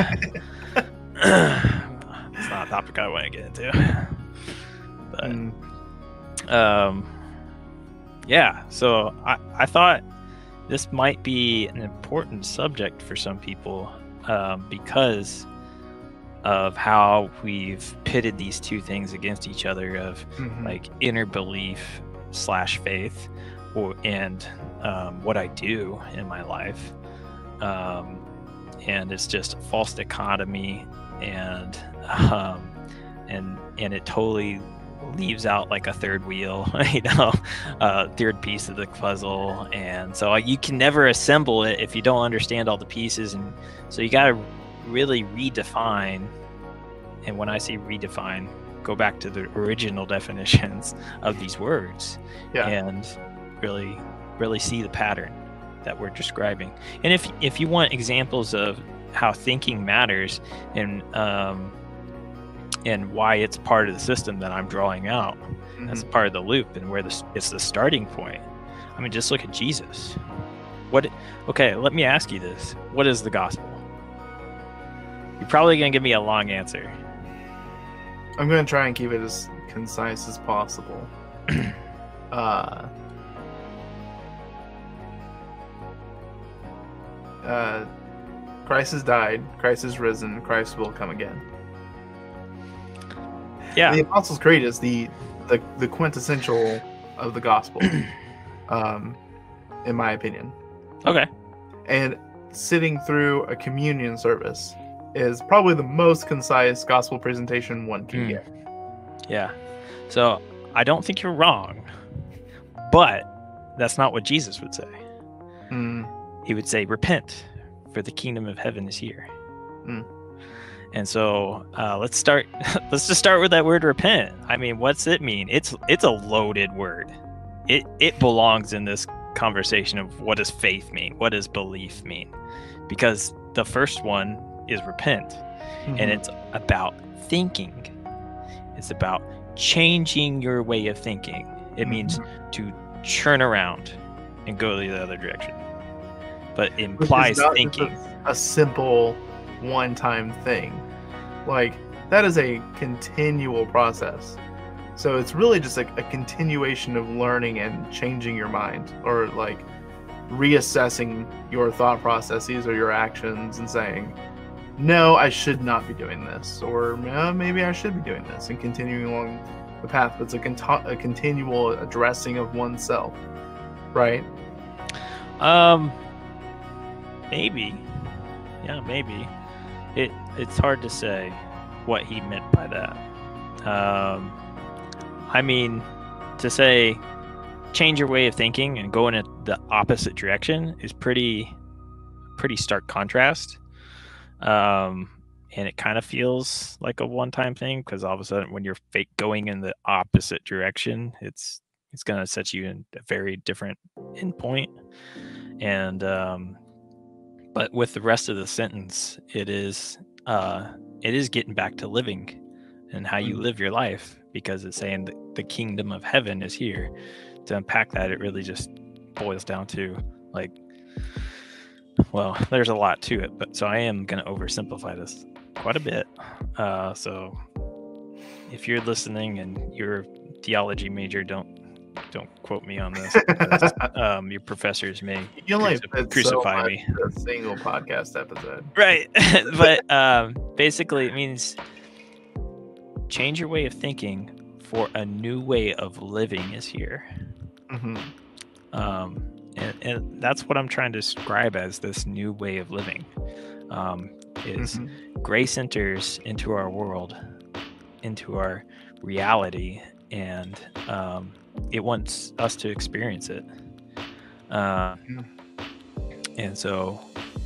it's not a topic I want to get into. [LAUGHS] But
Mm.
um, yeah, so I, I thought this might be an important subject for some people um, because of how we've pitted these two things against each other of
Mhm.
like inner belief slash faith or and um, what I do in my life. Um, and it's just a false dichotomy and [LAUGHS] um, and and it totally leaves out like a third wheel, [LAUGHS] you know, uh, third piece of the puzzle, and so uh, you can never assemble it if you don't understand all the pieces, and so you got to really redefine. And when I say redefine, go back to the original [LAUGHS] definitions of these words,
Yeah.
and really, really see the pattern that we're describing. And if if you want examples of how thinking matters and um, and why it's part of the system that I'm drawing out. That's
Mhm.
part of the loop and where this it's the starting point. I mean, just look at Jesus. What? Okay, let me ask you this: What is the gospel? You're probably gonna give me a long answer.
I'm gonna try and keep it as concise as possible. [CLEARS THROAT] uh, uh, Christ has died. Christ has risen. Christ will come again.
Yeah.
The Apostles' Creed is the the, the quintessential of the gospel, [CLEARS THROAT] um, in my opinion.
Okay.
And sitting through a communion service is probably the most concise gospel presentation one can
Mm.
get.
Yeah. So I don't think you're wrong, but that's not what Jesus would say.
Mm,
He would say, "Repent, for the kingdom of heaven is here."
Mm.
And so uh, let's start. [LAUGHS] let's just start with that word "repent." I mean, what's it mean? It's it's a loaded word. It it belongs in this conversation of what does faith mean? What does belief mean? Because the first one is repent, and
mhm.
it's about thinking. It's about changing your way of thinking. It means to turn around and go the other direction. But it implies thinking.
a, a simple one-time thing. Like that is a continual process. So it's really just like a continuation of learning and changing your mind, or like reassessing your thought processes or your actions and saying, "No, I should not be doing this," or "Uh, "Maybe I should be doing this," and continuing along the path. But it's a, cont- a continual addressing of oneself, right?
Um, maybe. Yeah, maybe. It it's hard to say what he meant by that. Um, I mean, to say change your way of thinking and go in a, the opposite direction is pretty pretty stark contrast. Um, and it kind of feels like a one-time thing because all of a sudden, when you're fake going in the opposite direction, it's it's going to set you in a very different endpoint and um, but with the rest of the sentence it is uh, it is getting back to living and how you
Mhm.
live your life because it's saying that the kingdom of heaven is here to unpack that it really just boils down to like well there's a lot to it but so i am going to oversimplify this quite a bit uh, so if you're listening and you're a theology major don't don't quote me on this because, [LAUGHS] um, your professors may
You only
Crucif-
so
crucify
much
me.
a single podcast episode.
right [LAUGHS] [LAUGHS] but um, basically it means change your way of thinking for a new way of living is here
hmm
um, and, and that's what i'm trying to describe as this new way of living um, is
Mm-hmm.
grace enters into our world into our reality and um, it wants us to experience it uh, and so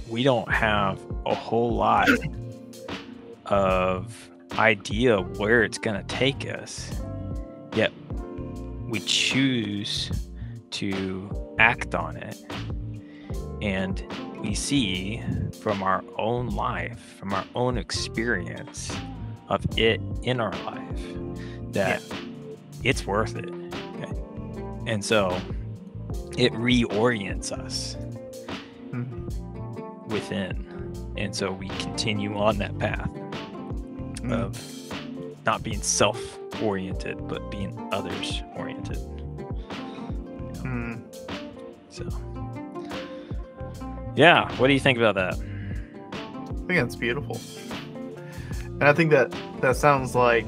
we don't have a whole lot of idea where it's going to take us yet we choose to act on it and we see from our own life from our own experience of it in our life that yeah. it's worth it? And so it reorients us mm-hmm. within and so we continue on that path mm. of not being self oriented but being others oriented mm. so yeah what do you think about that
i think that's beautiful and i think that that sounds like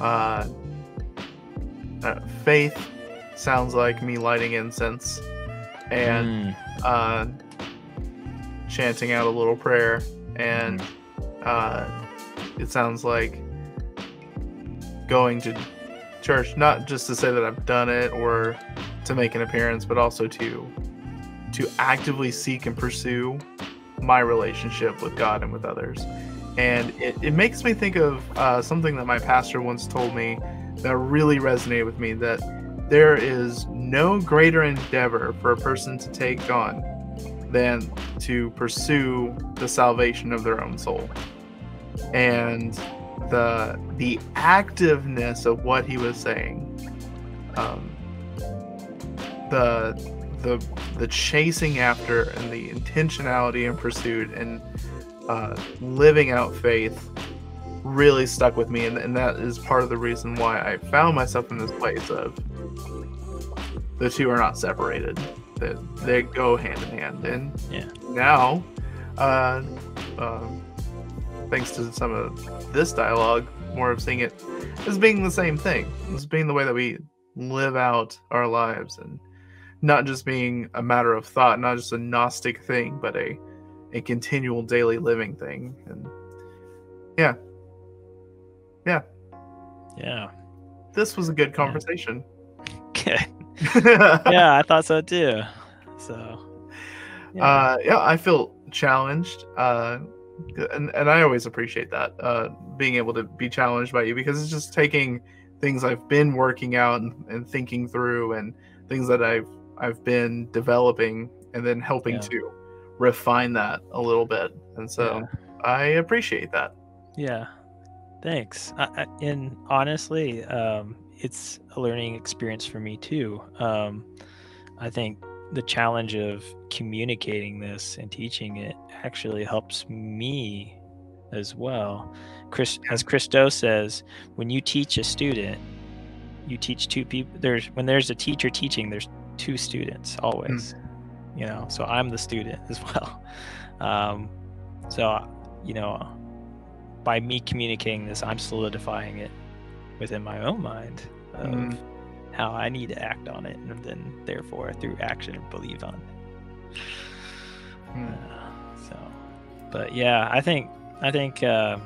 uh, uh faith sounds like me lighting incense and mm. uh chanting out a little prayer, and uh, it sounds like going to church, not just to say that I've done it or to make an appearance, but also to to actively seek and pursue my relationship with God and with others. And it, it makes me think of uh, something that my pastor once told me that really resonated with me that there is no greater endeavor for a person to take on than to pursue the salvation of their own soul. And the the activeness of what he was saying, um, the the the chasing after and the intentionality and pursuit and uh, living out faith really stuck with me and, and that is part of the reason why i found myself in this place of the two are not separated that they go hand in hand. And
yeah.
now, uh, uh, thanks to some of this dialogue, more of seeing it as being the same thing, as being the way that we live out our lives, and not just being a matter of thought, not just a gnostic thing, but a a continual daily living thing. And yeah, yeah,
yeah.
This was a good conversation. [LAUGHS]
Yeah. [LAUGHS] yeah, I thought so too. So,
yeah, uh, yeah I feel challenged. Uh, and, and I always appreciate that, uh, being able to be challenged by you because it's just taking things I've been working out and, and thinking through and things that I've I've been developing and then helping yeah. to refine that a little bit. And so yeah. I appreciate that.
Yeah. Thanks. I, I, and honestly, um, it's a learning experience for me too. Um, I think the challenge of communicating this and teaching it actually helps me as well. Chris, as Christo says, when you teach a student, you teach two people. There's when there's a teacher teaching, there's two students always. Mm. You know, so I'm the student as [LAUGHS] well. Um, so you know, by me communicating this, I'm solidifying it within my own mind of mm. how I need to act on it, and then therefore through action believe on it. Mm. Uh, so, but yeah, I think I think uh,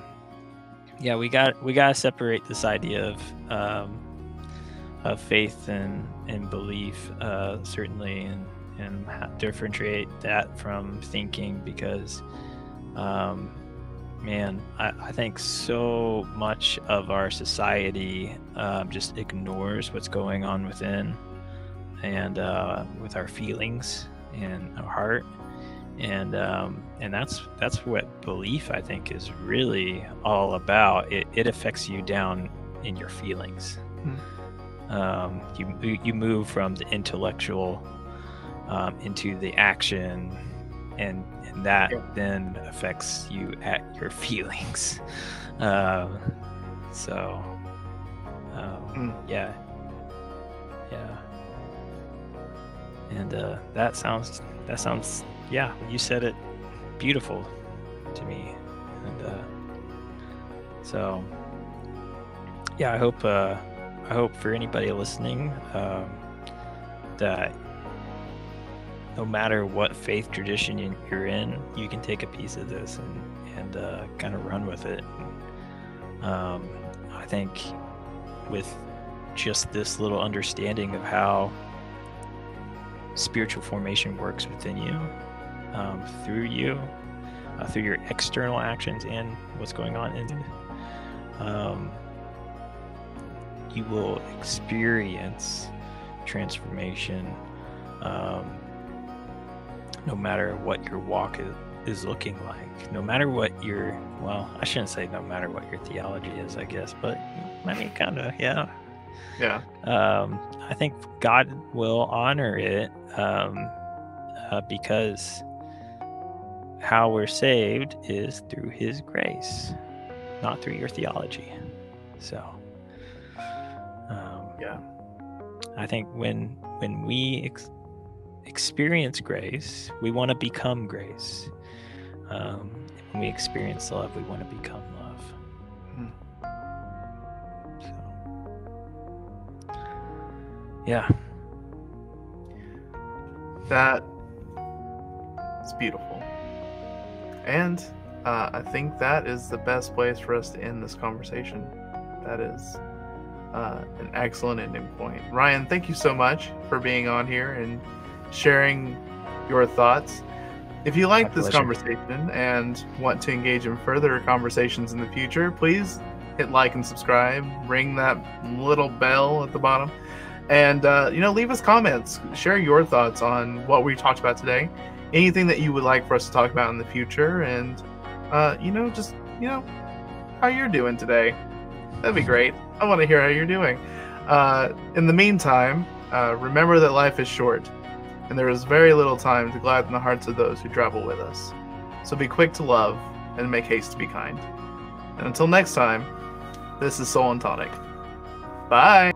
yeah we got we got to separate this idea of um, of faith and and belief uh, certainly, and and differentiate that from thinking because. Um, man, I, I, think so much of our society um, just ignores what's going on within and uh, with our feelings and our heart. And um, and that's that's what belief I think is really all about. It, it affects you down in your feelings. Hmm. Um, you you move from the intellectual um, into the action and and that yeah. then affects you at your [LAUGHS] feelings. Uh, so, um, mm. yeah, yeah, and uh, that sounds that sounds yeah. You said it beautiful to me, and uh, so yeah. I hope uh, I hope for anybody listening um, that no matter what faith tradition you're in, you can take a piece of this and and uh, kind of run with it. Um, I think with just this little understanding of how spiritual formation works within you, um, through you, uh, through your external actions and what's going on in, um, you will experience transformation um, no matter what your walk is, is looking like no matter what your well i shouldn't say no matter what your theology is i guess but i mean kind of yeah.
Yeah.
Um, i think god will honor it um, uh, because how we're saved is through his grace not through your theology. So um,
yeah.
I think when when we ex- experience grace we want to become grace. Um, when we experience love we want to become love.
Hmm.
so yeah.
That is beautiful. And uh, i think that is the best place for us to end this conversation. That is uh, an excellent ending point. Ryan thank you so much for being on here and sharing your thoughts if you like this conversation and want to engage in further conversations in the future, please hit like and subscribe. Ring that little bell at the bottom, and uh, you know, leave us comments. Share your thoughts on what we talked about today. Anything that you would like for us to talk about in the future, and uh, you know, just you know, how you're doing today. That'd be great. I want to hear how you're doing. Uh, in the meantime, uh, remember that life is short and there is very little time to gladden the hearts of those who travel with us. So be quick to love and make haste to be kind. And until next time, this is Soul and Tonic. Bye!